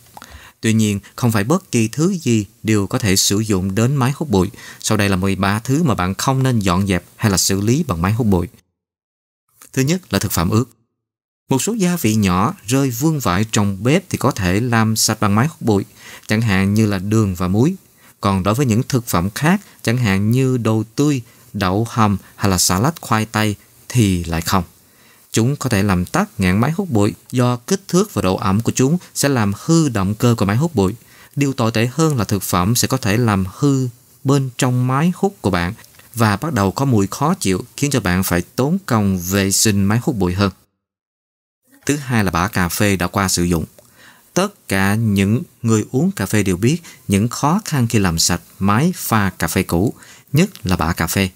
Tuy nhiên, không phải bất kỳ thứ gì đều có thể sử dụng đến máy hút bụi. Sau đây là 13 thứ mà bạn không nên dọn dẹp hay là xử lý bằng máy hút bụi. Thứ nhất là thực phẩm ướt. Một số gia vị nhỏ rơi vương vãi trong bếp thì có thể làm sạch bằng máy hút bụi, chẳng hạn như là đường và muối. Còn đối với những thực phẩm khác, chẳng hạn như đồ tươi, đậu hầm hay là salad khoai tây thì lại không. Chúng có thể làm tắt ngạn máy hút bụi do kích thước và độ ẩm của chúng sẽ làm hư động cơ của máy hút bụi. Điều tồi tệ hơn là thực phẩm sẽ có thể làm hư bên trong máy hút của bạn và bắt đầu có mùi khó chịu khiến cho bạn phải tốn công vệ sinh máy hút bụi hơn. Thứ hai là bã cà phê đã qua sử dụng. Tất cả những người uống cà phê đều biết những khó khăn khi làm sạch máy pha cà phê cũ, nhất là bã cà phê.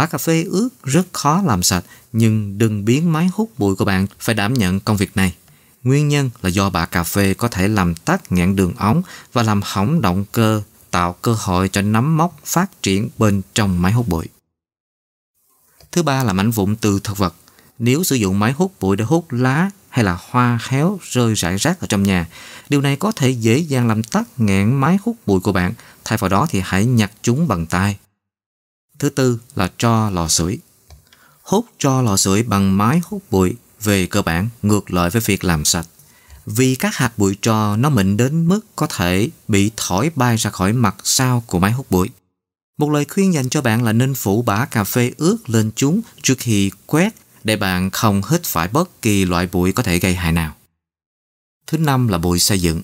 Bã cà phê ướt rất khó làm sạch, nhưng đừng biến máy hút bụi của bạn phải đảm nhận công việc này. Nguyên nhân là do bã cà phê có thể làm tắc nghẽn đường ống và làm hỏng động cơ, tạo cơ hội cho nấm mốc phát triển bên trong máy hút bụi. Thứ ba là mảnh vụn từ thực vật. Nếu sử dụng máy hút bụi để hút lá hay là hoa héo rơi rải rác ở trong nhà, điều này có thể dễ dàng làm tắc nghẽn máy hút bụi của bạn. Thay vào đó thì hãy nhặt chúng bằng tay. Thứ tư là cho lò sưởi. Hút cho lò sưởi bằng máy hút bụi về cơ bản, ngược lại với việc làm sạch. Vì các hạt bụi trò nó mịn đến mức có thể bị thổi bay ra khỏi mặt sau của máy hút bụi. Một lời khuyên dành cho bạn là nên phủ bã cà phê ướt lên chúng trước khi quét để bạn không hít phải bất kỳ loại bụi có thể gây hại nào. Thứ năm là bụi xây dựng.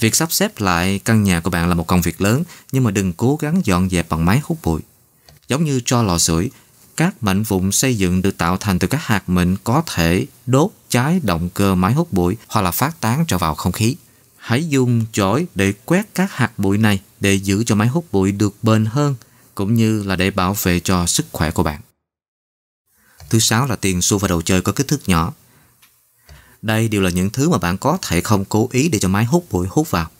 Việc sắp xếp lại căn nhà của bạn là một công việc lớn, nhưng mà đừng cố gắng dọn dẹp bằng máy hút bụi. Giống như cho lò sưởi, các mảnh vụn xây dựng được tạo thành từ các hạt mịn có thể đốt cháy động cơ máy hút bụi hoặc là phát tán trở vào không khí. Hãy dùng chổi để quét các hạt bụi này để giữ cho máy hút bụi được bền hơn cũng như là để bảo vệ cho sức khỏe của bạn. Thứ sáu là tiền xu và đồ chơi có kích thước nhỏ. Đây đều là những thứ mà bạn có thể không cố ý để cho máy hút bụi hút vào.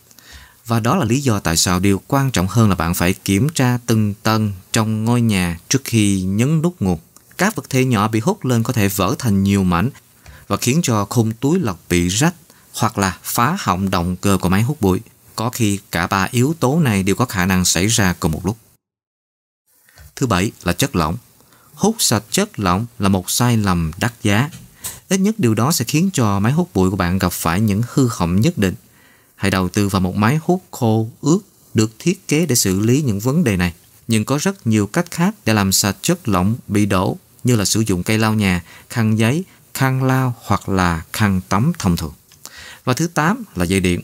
Và đó là lý do tại sao điều quan trọng hơn là bạn phải kiểm tra từng tầng trong ngôi nhà trước khi nhấn nút nguồn. Các vật thể nhỏ bị hút lên có thể vỡ thành nhiều mảnh và khiến cho khung túi lọc bị rách hoặc là phá hỏng động cơ của máy hút bụi. Có khi cả ba yếu tố này đều có khả năng xảy ra cùng một lúc. Thứ bảy là chất lỏng. Hút sạch chất lỏng là một sai lầm đắt giá. Ít nhất điều đó sẽ khiến cho máy hút bụi của bạn gặp phải những hư hỏng nhất định. Hãy đầu tư vào một máy hút khô ướt được thiết kế để xử lý những vấn đề này. Nhưng có rất nhiều cách khác để làm sạch chất lỏng bị đổ như là sử dụng cây lau nhà, khăn giấy, khăn lau hoặc là khăn tắm thông thường. Và thứ 8 là dây điện.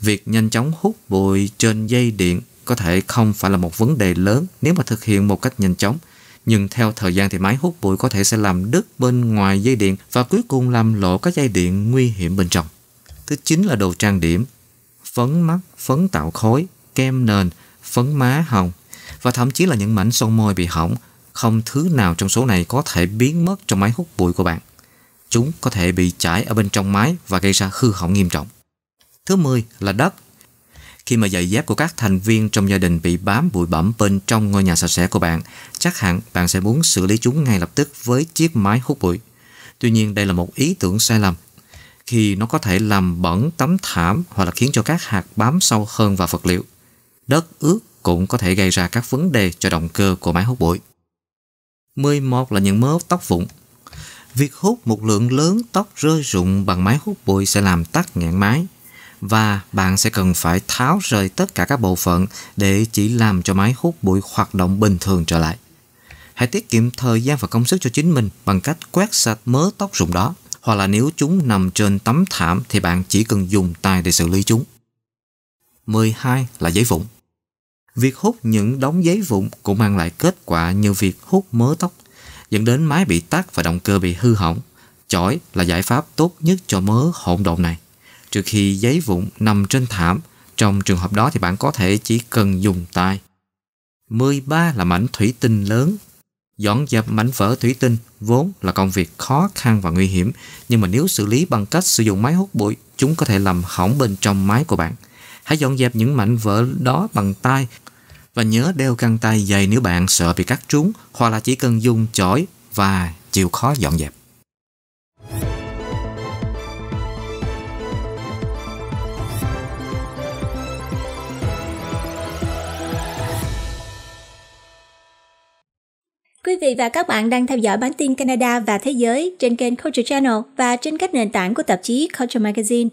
Việc nhanh chóng hút bụi trên dây điện có thể không phải là một vấn đề lớn nếu mà thực hiện một cách nhanh chóng. Nhưng theo thời gian thì máy hút bụi có thể sẽ làm đứt bên ngoài dây điện và cuối cùng làm lộ các dây điện nguy hiểm bên trong. Thứ chín là đồ trang điểm, phấn mắt, phấn tạo khối, kem nền, phấn má hồng và thậm chí là những mảnh son môi bị hỏng. Không thứ nào trong số này có thể biến mất trong máy hút bụi của bạn. Chúng có thể bị chảy ở bên trong máy và gây ra hư hỏng nghiêm trọng. Thứ 10 là đất. Khi mà giày dép của các thành viên trong gia đình bị bám bụi bẩm bên trong ngôi nhà sạch sẽ của bạn, chắc hẳn bạn sẽ muốn xử lý chúng ngay lập tức với chiếc máy hút bụi. Tuy nhiên đây là một ý tưởng sai lầm khi nó có thể làm bẩn tấm thảm hoặc là khiến cho các hạt bám sâu hơn vào vật liệu. Đất ướt cũng có thể gây ra các vấn đề cho động cơ của máy hút bụi. 11 là những mớ tóc vụn. Việc hút một lượng lớn tóc rơi rụng bằng máy hút bụi sẽ làm tắt nghẽn máy và bạn sẽ cần phải tháo rời tất cả các bộ phận để chỉ làm cho máy hút bụi hoạt động bình thường trở lại. Hãy tiết kiệm thời gian và công sức cho chính mình bằng cách quét sạch mớ tóc rụng đó hoặc là nếu chúng nằm trên tấm thảm thì bạn chỉ cần dùng tay để xử lý chúng. 12 là giấy vụn. Việc hút những đống giấy vụn cũng mang lại kết quả như việc hút mớ tóc, dẫn đến máy bị tắc và động cơ bị hư hỏng. Chổi là giải pháp tốt nhất cho mớ hỗn độn này. Trừ khi giấy vụn nằm trên thảm, trong trường hợp đó thì bạn có thể chỉ cần dùng tay. 13 là mảnh thủy tinh lớn Dọn dẹp mảnh vỡ thủy tinh vốn là công việc khó khăn và nguy hiểm, nhưng mà nếu xử lý bằng cách sử dụng máy hút bụi, chúng có thể làm hỏng bên trong máy của bạn. Hãy dọn dẹp những mảnh vỡ đó bằng tay và nhớ đeo găng tay dày nếu bạn sợ bị cắt trúng hoặc là chỉ cần dùng chổi và chịu khó dọn dẹp. Quý vị và các bạn đang theo dõi bản tin Canada và Thế giới trên kênh Culture Channel và trên các nền tảng của tạp chí Culture Magazine.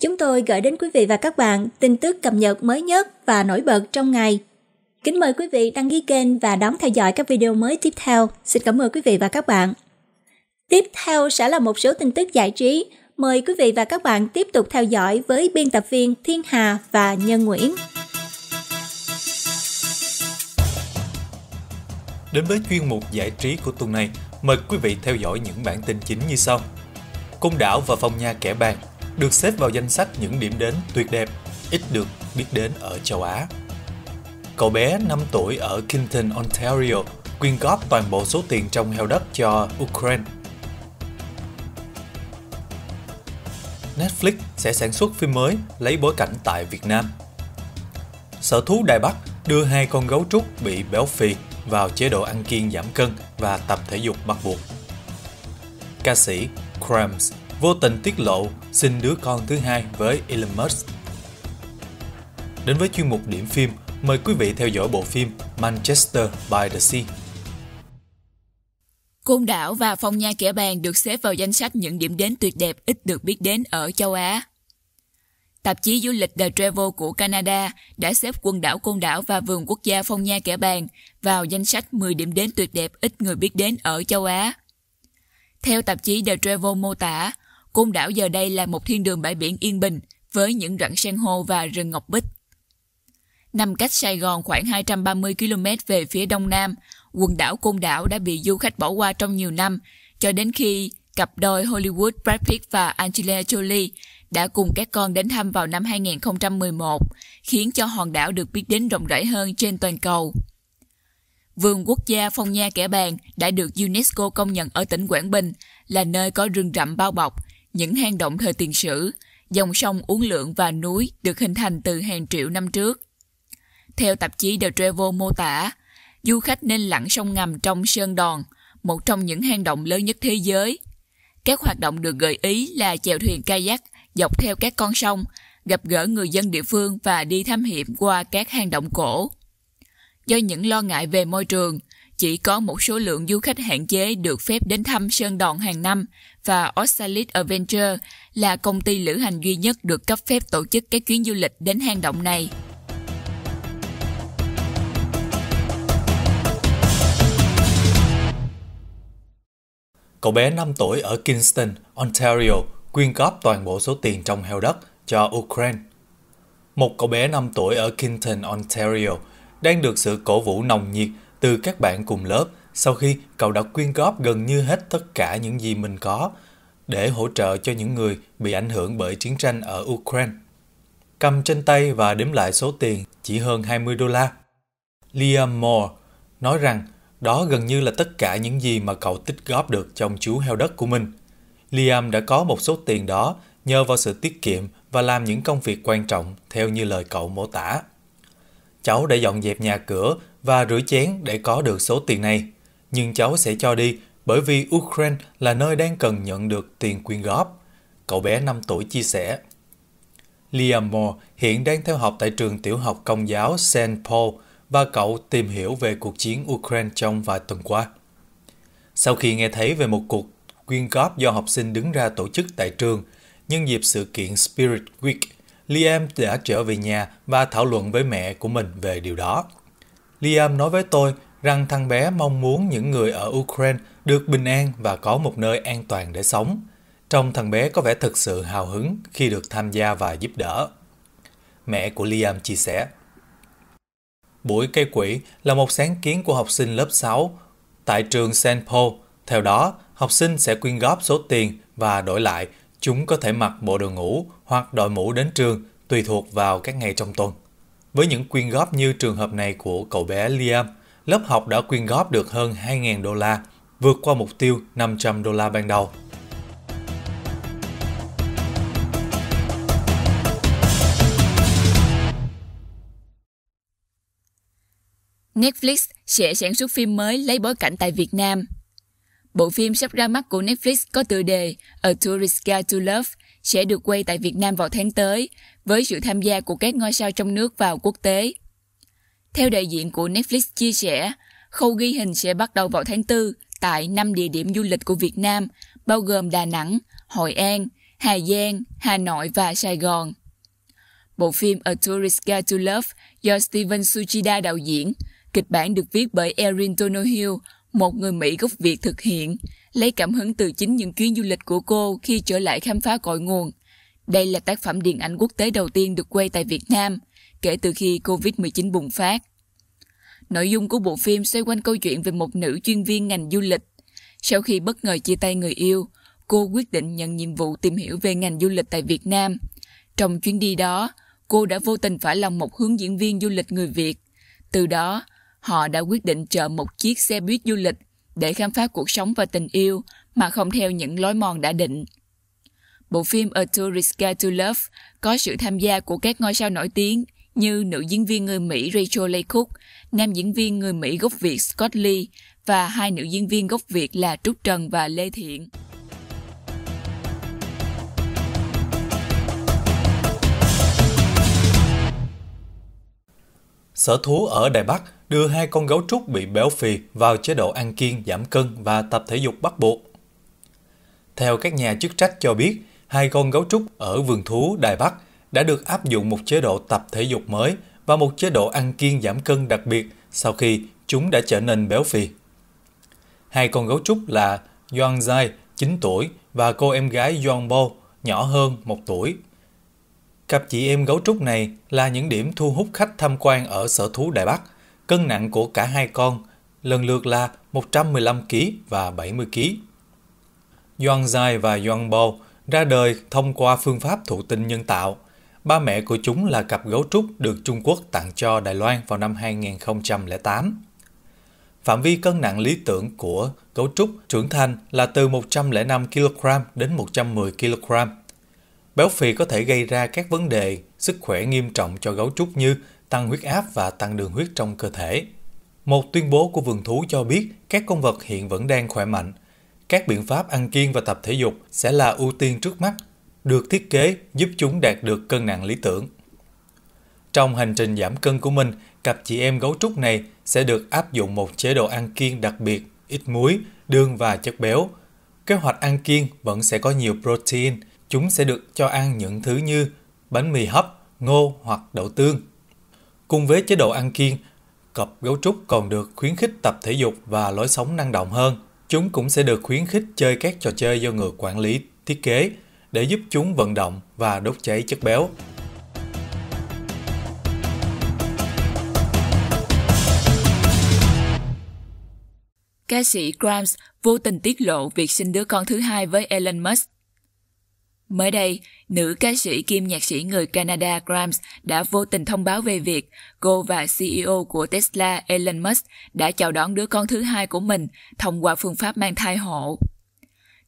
Chúng tôi gửi đến quý vị và các bạn tin tức cập nhật mới nhất và nổi bật trong ngày. Kính mời quý vị đăng ký kênh và đón theo dõi các video mới tiếp theo. Xin cảm ơn quý vị và các bạn. Tiếp theo sẽ là một số tin tức giải trí. Mời quý vị và các bạn tiếp tục theo dõi với biên tập viên Thiên Hà và Nhân Nguyễn. Đến với chuyên mục giải trí của tuần này, mời quý vị theo dõi những bản tin chính như sau. Cung đảo và phong nha kẻ bàng được xếp vào danh sách những điểm đến tuyệt đẹp, ít được biết đến ở châu Á. Cậu bé 5 tuổi ở Kingston, Ontario quyên góp toàn bộ số tiền trong heo đất cho Ukraine. Netflix sẽ sản xuất phim mới lấy bối cảnh tại Việt Nam. Sở thú Đài Bắc đưa hai con gấu trúc bị béo phì vào chế độ ăn kiêng giảm cân và tập thể dục bắt buộc. Ca sĩ Krams vô tình tiết lộ sinh đứa con thứ hai với Elon Musk. Đến với chuyên mục điểm phim, mời quý vị theo dõi bộ phim Manchester by the Sea. Côn đảo và phong nha kẻ bàng được xếp vào danh sách những điểm đến tuyệt đẹp ít được biết đến ở châu Á. Tạp chí du lịch The Travel của Canada đã xếp quần đảo Côn Đảo và vườn quốc gia Phong Nha Kẻ Bàng vào danh sách 10 điểm đến tuyệt đẹp ít người biết đến ở châu Á. Theo tạp chí The Travel mô tả, Côn Đảo giờ đây là một thiên đường bãi biển yên bình với những rặng san hô và rừng ngọc bích. Nằm cách Sài Gòn khoảng 230 km về phía đông nam, quần đảo Côn Đảo đã bị du khách bỏ qua trong nhiều năm, cho đến khi cặp đôi Hollywood Brad Pitt và Angelina Jolie đã cùng các con đến thăm vào năm 2011, khiến cho hòn đảo được biết đến rộng rãi hơn trên toàn cầu. Vườn quốc gia Phong Nha Kẻ Bàng đã được UNESCO công nhận ở tỉnh Quảng Bình là nơi có rừng rậm bao bọc, những hang động thời tiền sử, dòng sông uốn lượn và núi được hình thành từ hàng triệu năm trước. Theo tạp chí The Travel mô tả, du khách nên lặn sông ngầm trong Sơn Đòn, một trong những hang động lớn nhất thế giới. Các hoạt động được gợi ý là chèo thuyền kayak dọc theo các con sông, gặp gỡ người dân địa phương và đi thám hiểm qua các hang động cổ. Do những lo ngại về môi trường, chỉ có một số lượng du khách hạn chế được phép đến thăm Sơn Đòn hàng năm và Oxalis Adventure là công ty lữ hành duy nhất được cấp phép tổ chức các chuyến du lịch đến hang động này. Cậu bé 5 tuổi ở Kingston, Ontario quyên góp toàn bộ số tiền trong heo đất cho Ukraine. Một cậu bé 5 tuổi ở Kingston, Ontario đang được sự cổ vũ nồng nhiệt từ các bạn cùng lớp sau khi cậu đã quyên góp gần như hết tất cả những gì mình có để hỗ trợ cho những người bị ảnh hưởng bởi chiến tranh ở Ukraine. Cầm trên tay và đếm lại số tiền chỉ hơn 20 đô la. Liam Moore nói rằng đó gần như là tất cả những gì mà cậu tích góp được trong chú heo đất của mình. Liam đã có một số tiền đó nhờ vào sự tiết kiệm và làm những công việc quan trọng theo như lời cậu mô tả. Cháu đã dọn dẹp nhà cửa và rửa chén để có được số tiền này, nhưng cháu sẽ cho đi bởi vì Ukraine là nơi đang cần nhận được tiền quyên góp. Cậu bé 5 tuổi chia sẻ. Liam Moore hiện đang theo học tại trường tiểu học công giáo St. Paul và cậu tìm hiểu về cuộc chiến Ukraine trong vài tuần qua. Sau khi nghe thấy về một cuộc quyên góp do học sinh đứng ra tổ chức tại trường, nhân dịp sự kiện Spirit Week, Liam đã trở về nhà và thảo luận với mẹ của mình về điều đó. Liam nói với tôi rằng thằng bé mong muốn những người ở Ukraine được bình an và có một nơi an toàn để sống. Trong thằng bé có vẻ thực sự hào hứng khi được tham gia và giúp đỡ. Mẹ của Liam chia sẻ. Buổi cây quỹ là một sáng kiến của học sinh lớp 6 tại trường St. Paul. Theo đó, học sinh sẽ quyên góp số tiền và đổi lại chúng có thể mặc bộ đồ ngủ hoặc đội mũ đến trường tùy thuộc vào các ngày trong tuần. Với những quyên góp như trường hợp này của cậu bé Liam, lớp học đã quyên góp được hơn 2.000 đô la, vượt qua mục tiêu 500 đô la ban đầu. Netflix sẽ sản xuất phim mới lấy bối cảnh tại Việt Nam. Bộ phim sắp ra mắt của Netflix có tựa đề A Tourist Guide to Love sẽ được quay tại Việt Nam vào tháng tới với sự tham gia của các ngôi sao trong nước và quốc tế. Theo đại diện của Netflix chia sẻ, khâu ghi hình sẽ bắt đầu vào tháng 4 tại 5 địa điểm du lịch của Việt Nam, bao gồm Đà Nẵng, Hội An, Hà Giang, Hà Nội và Sài Gòn. Bộ phim A Tourist Guide to Love do Steven Suchida đạo diễn, kịch bản được viết bởi Erin Donoghue, một người Mỹ gốc Việt thực hiện, lấy cảm hứng từ chính những chuyến du lịch của cô khi trở lại khám phá cội nguồn. Đây là tác phẩm điện ảnh quốc tế đầu tiên được quay tại Việt Nam, kể từ khi Covid-19 bùng phát. Nội dung của bộ phim xoay quanh câu chuyện về một nữ chuyên viên ngành du lịch. Sau khi bất ngờ chia tay người yêu, cô quyết định nhận nhiệm vụ tìm hiểu về ngành du lịch tại Việt Nam. Trong chuyến đi đó, cô đã vô tình phải lòng một hướng diễn viên du lịch người Việt. Từ đó, họ đã quyết định chờ một chiếc xe buýt du lịch để khám phá cuộc sống và tình yêu mà không theo những lối mòn đã định. Bộ phim A Tourist Guide to Love có sự tham gia của các ngôi sao nổi tiếng như nữ diễn viên người Mỹ Rachel Leigh Cook, nam diễn viên người Mỹ gốc Việt Scott Lee và hai nữ diễn viên gốc Việt là Trúc Trần và Lê Thiện. Sở thú ở Đài Bắc đưa hai con gấu trúc bị béo phì vào chế độ ăn kiêng giảm cân và tập thể dục bắt buộc. Theo các nhà chức trách cho biết, hai con gấu trúc ở vườn thú Đài Bắc đã được áp dụng một chế độ tập thể dục mới và một chế độ ăn kiêng giảm cân đặc biệt sau khi chúng đã trở nên béo phì. Hai con gấu trúc là Yuan Zai, 9 tuổi, và cô em gái Yuan Bo, nhỏ hơn 1 tuổi. Cặp chị em gấu trúc này là những điểm thu hút khách tham quan ở sở thú Đài Bắc. Cân nặng của cả hai con lần lượt là 115 kg và 70 kg. Yuan Zai và Yuan Bao ra đời thông qua phương pháp thụ tinh nhân tạo. Ba mẹ của chúng là cặp gấu trúc được Trung Quốc tặng cho Đài Loan vào năm 2008. Phạm vi cân nặng lý tưởng của gấu trúc trưởng thành là từ 105 kg đến 110 kg. Béo phì có thể gây ra các vấn đề sức khỏe nghiêm trọng cho gấu trúc như tăng huyết áp và tăng đường huyết trong cơ thể. Một tuyên bố của vườn thú cho biết các con vật hiện vẫn đang khỏe mạnh. Các biện pháp ăn kiêng và tập thể dục sẽ là ưu tiên trước mắt, được thiết kế giúp chúng đạt được cân nặng lý tưởng. Trong hành trình giảm cân của mình, cặp chị em gấu trúc này sẽ được áp dụng một chế độ ăn kiêng đặc biệt, ít muối, đường và chất béo. Kế hoạch ăn kiêng vẫn sẽ có nhiều protein, chúng sẽ được cho ăn những thứ như bánh mì hấp, ngô hoặc đậu tương. Cùng với chế độ ăn kiêng, cặp gấu trúc còn được khuyến khích tập thể dục và lối sống năng động hơn. Chúng cũng sẽ được khuyến khích chơi các trò chơi do người quản lý thiết kế để giúp chúng vận động và đốt cháy chất béo. Ca sĩ Grimes vô tình tiết lộ việc sinh đứa con thứ hai với Elon Musk. Mới đây, nữ ca sĩ kim nhạc sĩ người Canada Grimes đã vô tình thông báo về việc cô và CEO của Tesla Elon Musk đã chào đón đứa con thứ hai của mình thông qua phương pháp mang thai hộ.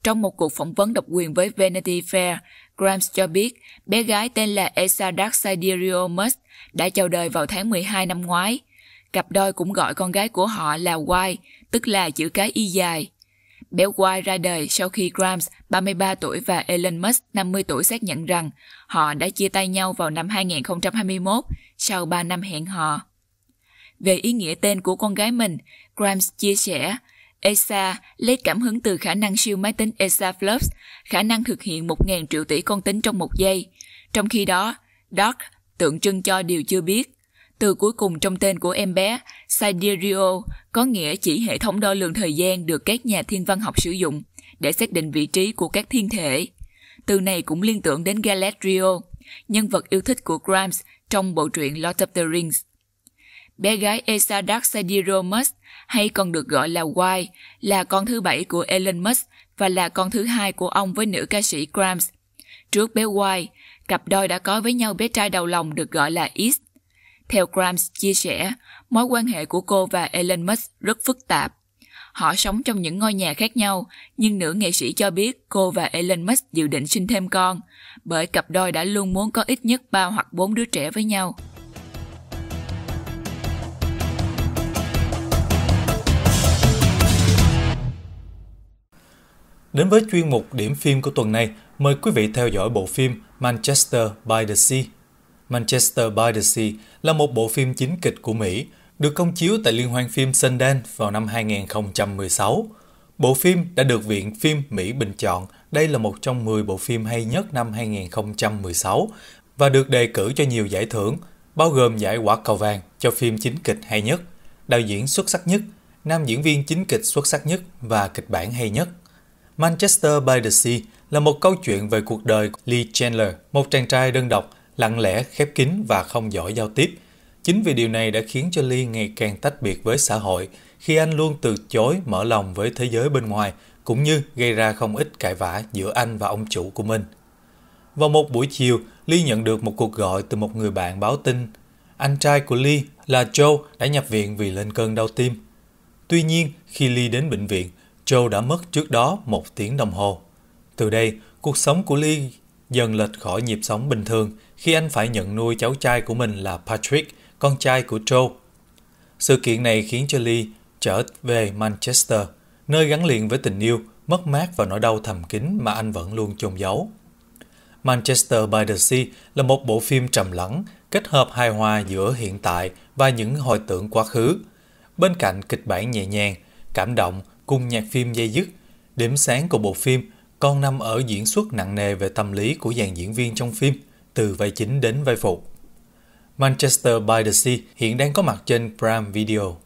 Trong một cuộc phỏng vấn độc quyền với Vanity Fair, Grimes cho biết bé gái tên là Esa Darksiderio Musk đã chào đời vào tháng 12 năm ngoái. Cặp đôi cũng gọi con gái của họ là Y, tức là chữ cái y dài. Béo White ra đời sau khi Grimes, 33 tuổi và Elon Musk, 50 tuổi xác nhận rằng họ đã chia tay nhau vào năm 2021 sau 3 năm hẹn hò. Về ý nghĩa tên của con gái mình, Grimes chia sẻ, ESA lấy cảm hứng từ khả năng siêu máy tính ESA Flux, khả năng thực hiện 1.000 triệu tỷ con tính trong một giây. Trong khi đó, Dark tượng trưng cho điều chưa biết. Từ cuối cùng trong tên của em bé, Sidereal có nghĩa chỉ hệ thống đo lường thời gian được các nhà thiên văn học sử dụng để xác định vị trí của các thiên thể. Từ này cũng liên tưởng đến Galadriel, nhân vật yêu thích của Grimes trong bộ truyện Lord of the Rings. Bé gái Esa Darksideral Musk, hay còn được gọi là Y, là con thứ bảy của Elon Musk và là con thứ hai của ông với nữ ca sĩ Grimes. Trước bé Y, cặp đôi đã có với nhau bé trai đầu lòng được gọi là East. Theo Grimes chia sẻ, mối quan hệ của cô và Elon Musk rất phức tạp. Họ sống trong những ngôi nhà khác nhau, nhưng nữ nghệ sĩ cho biết cô và Elon Musk dự định sinh thêm con, bởi cặp đôi đã luôn muốn có ít nhất 3 hoặc 4 đứa trẻ với nhau. Đến với chuyên mục điểm phim của tuần này, mời quý vị theo dõi bộ phim Manchester by the Sea. Manchester by the Sea là một bộ phim chính kịch của Mỹ, được công chiếu tại Liên hoan phim Sundance vào năm 2016. Bộ phim đã được Viện Phim Mỹ bình chọn đây là một trong 10 bộ phim hay nhất năm 2016 và được đề cử cho nhiều giải thưởng, bao gồm giải quả cầu vàng cho phim chính kịch hay nhất, đạo diễn xuất sắc nhất, nam diễn viên chính kịch xuất sắc nhất và kịch bản hay nhất. Manchester by the Sea là một câu chuyện về cuộc đời Lee Chandler, một chàng trai đơn độc, lặng lẽ, khép kín và không giỏi giao tiếp. Chính vì điều này đã khiến cho Lee ngày càng tách biệt với xã hội khi anh luôn từ chối mở lòng với thế giới bên ngoài cũng như gây ra không ít cãi vã giữa anh và ông chủ của mình. Vào một buổi chiều, Lee nhận được một cuộc gọi từ một người bạn báo tin anh trai của Lee là Joe đã nhập viện vì lên cơn đau tim. Tuy nhiên, khi Lee đến bệnh viện, Joe đã mất trước đó một tiếng đồng hồ. Từ đây, cuộc sống của Lee dần lệch khỏi nhịp sống bình thường khi anh phải nhận nuôi cháu trai của mình là Patrick, con trai của Joe. Sự kiện này khiến cho Lee trở về Manchester, nơi gắn liền với tình yêu, mất mát và nỗi đau thầm kín mà anh vẫn luôn chôn giấu. Manchester by the Sea là một bộ phim trầm lắng, kết hợp hài hòa giữa hiện tại và những hồi tưởng quá khứ. Bên cạnh kịch bản nhẹ nhàng, cảm động cùng nhạc phim dây dứt, điểm sáng của bộ phim còn nằm ở diễn xuất nặng nề về tâm lý của dàn diễn viên trong phim, từ vai chính đến vai phụ. Manchester by the Sea hiện đang có mặt trên Prime Video.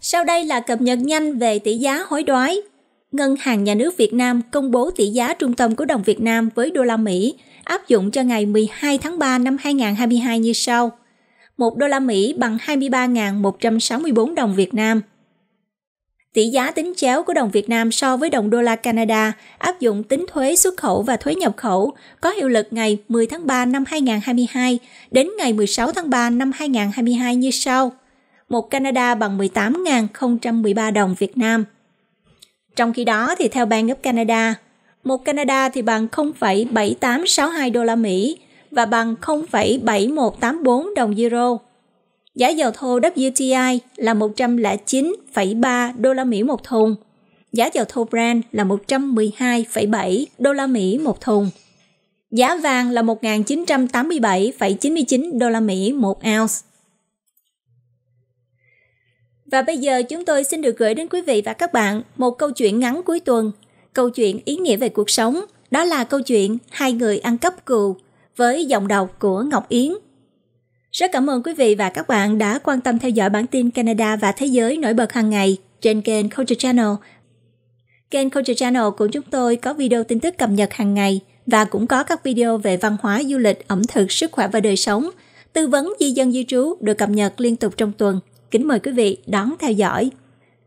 Sau đây là cập nhật nhanh về tỷ giá hối đoái. Ngân hàng Nhà nước Việt Nam công bố tỷ giá trung tâm của đồng Việt Nam với đô la Mỹ, áp dụng cho ngày 12 tháng 3 năm 2022 như sau. 1 đô la Mỹ bằng 23.164 đồng Việt Nam. Tỷ giá tính chéo của đồng Việt Nam so với đồng đô la Canada áp dụng tính thuế xuất khẩu và thuế nhập khẩu có hiệu lực ngày 10 tháng 3 năm 2022 đến ngày 16 tháng 3 năm 2022 như sau. 1 Canada bằng 18.013 đồng Việt Nam. Trong khi đó thì theo Bank of Canada, 1 Canada thì bằng 0,7862 đô la Mỹ và bằng 0,7184 đồng euro. Giá dầu thô WTI là 109,3 đô la Mỹ một thùng. Giá dầu thô Brent là 112,7 đô la Mỹ một thùng. Giá vàng là 1.987,99 đô la Mỹ một ounce. Và bây giờ chúng tôi xin được gửi đến quý vị và các bạn một câu chuyện ngắn cuối tuần, câu chuyện ý nghĩa về cuộc sống, đó là câu chuyện Hai người ăn cắp cừu với giọng đọc của Ngọc Yến. Rất cảm ơn quý vị và các bạn đã quan tâm theo dõi bản tin Canada và Thế giới nổi bật hàng ngày trên kênh Culture Channel. Kênh Culture Channel của chúng tôi có video tin tức cập nhật hàng ngày và cũng có các video về văn hóa, du lịch, ẩm thực, sức khỏe và đời sống, tư vấn di dân di trú được cập nhật liên tục trong tuần. Kính mời quý vị đón theo dõi.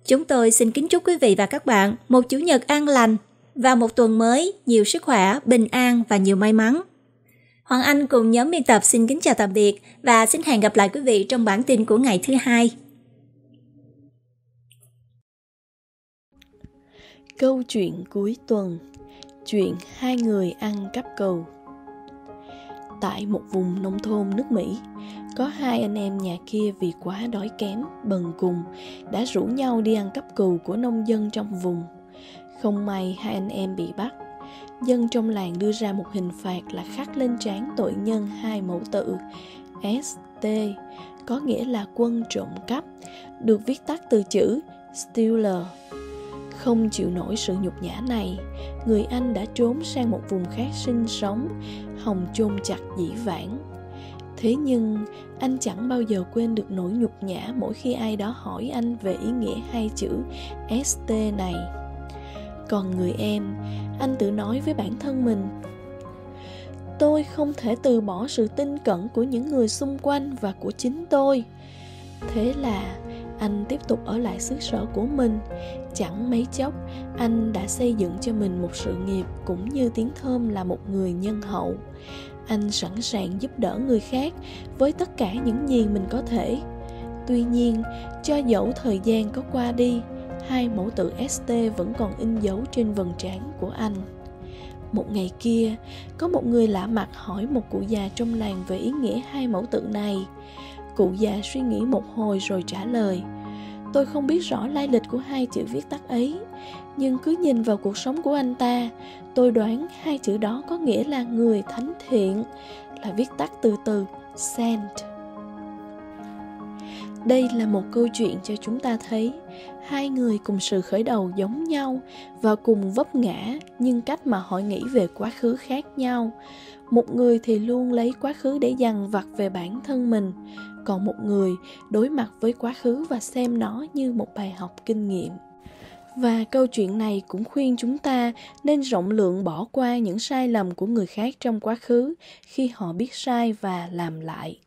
Chúng tôi xin kính chúc quý vị và các bạn một chủ nhật an lành và một tuần mới nhiều sức khỏe, bình an và nhiều may mắn. Hoàng Anh cùng nhóm biên tập xin kính chào tạm biệt và xin hẹn gặp lại quý vị trong bản tin của ngày thứ hai. Câu chuyện cuối tuần Chuyện hai người ăn cắp cầu Tại một vùng nông thôn nước Mỹ Có hai anh em nhà kia vì quá đói kém, bần cùng Đã rủ nhau đi ăn cắp cừu của nông dân trong vùng Không may hai anh em bị bắt dân trong làng đưa ra một hình phạt là khắc lên trán tội nhân hai mẫu tự ST có nghĩa là quân trộm cắp, được viết tắt từ chữ Stealer. Không chịu nổi sự nhục nhã này, người anh đã trốn sang một vùng khác sinh sống, hòng chôn chặt dĩ vãng. Thế nhưng, anh chẳng bao giờ quên được nỗi nhục nhã mỗi khi ai đó hỏi anh về ý nghĩa hai chữ st này còn người em, anh tự nói với bản thân mình. Tôi không thể từ bỏ sự tin cẩn của những người xung quanh và của chính tôi. Thế là, anh tiếp tục ở lại xứ sở của mình. Chẳng mấy chốc, anh đã xây dựng cho mình một sự nghiệp cũng như tiếng thơm là một người nhân hậu. Anh sẵn sàng giúp đỡ người khác với tất cả những gì mình có thể. Tuy nhiên, cho dẫu thời gian có qua đi hai mẫu tự ST vẫn còn in dấu trên vầng trán của anh. Một ngày kia, có một người lạ mặt hỏi một cụ già trong làng về ý nghĩa hai mẫu tự này. Cụ già suy nghĩ một hồi rồi trả lời Tôi không biết rõ lai lịch của hai chữ viết tắt ấy Nhưng cứ nhìn vào cuộc sống của anh ta Tôi đoán hai chữ đó có nghĩa là người thánh thiện Là viết tắt từ từ Saint đây là một câu chuyện cho chúng ta thấy hai người cùng sự khởi đầu giống nhau và cùng vấp ngã, nhưng cách mà họ nghĩ về quá khứ khác nhau. Một người thì luôn lấy quá khứ để dằn vặt về bản thân mình, còn một người đối mặt với quá khứ và xem nó như một bài học kinh nghiệm. Và câu chuyện này cũng khuyên chúng ta nên rộng lượng bỏ qua những sai lầm của người khác trong quá khứ khi họ biết sai và làm lại.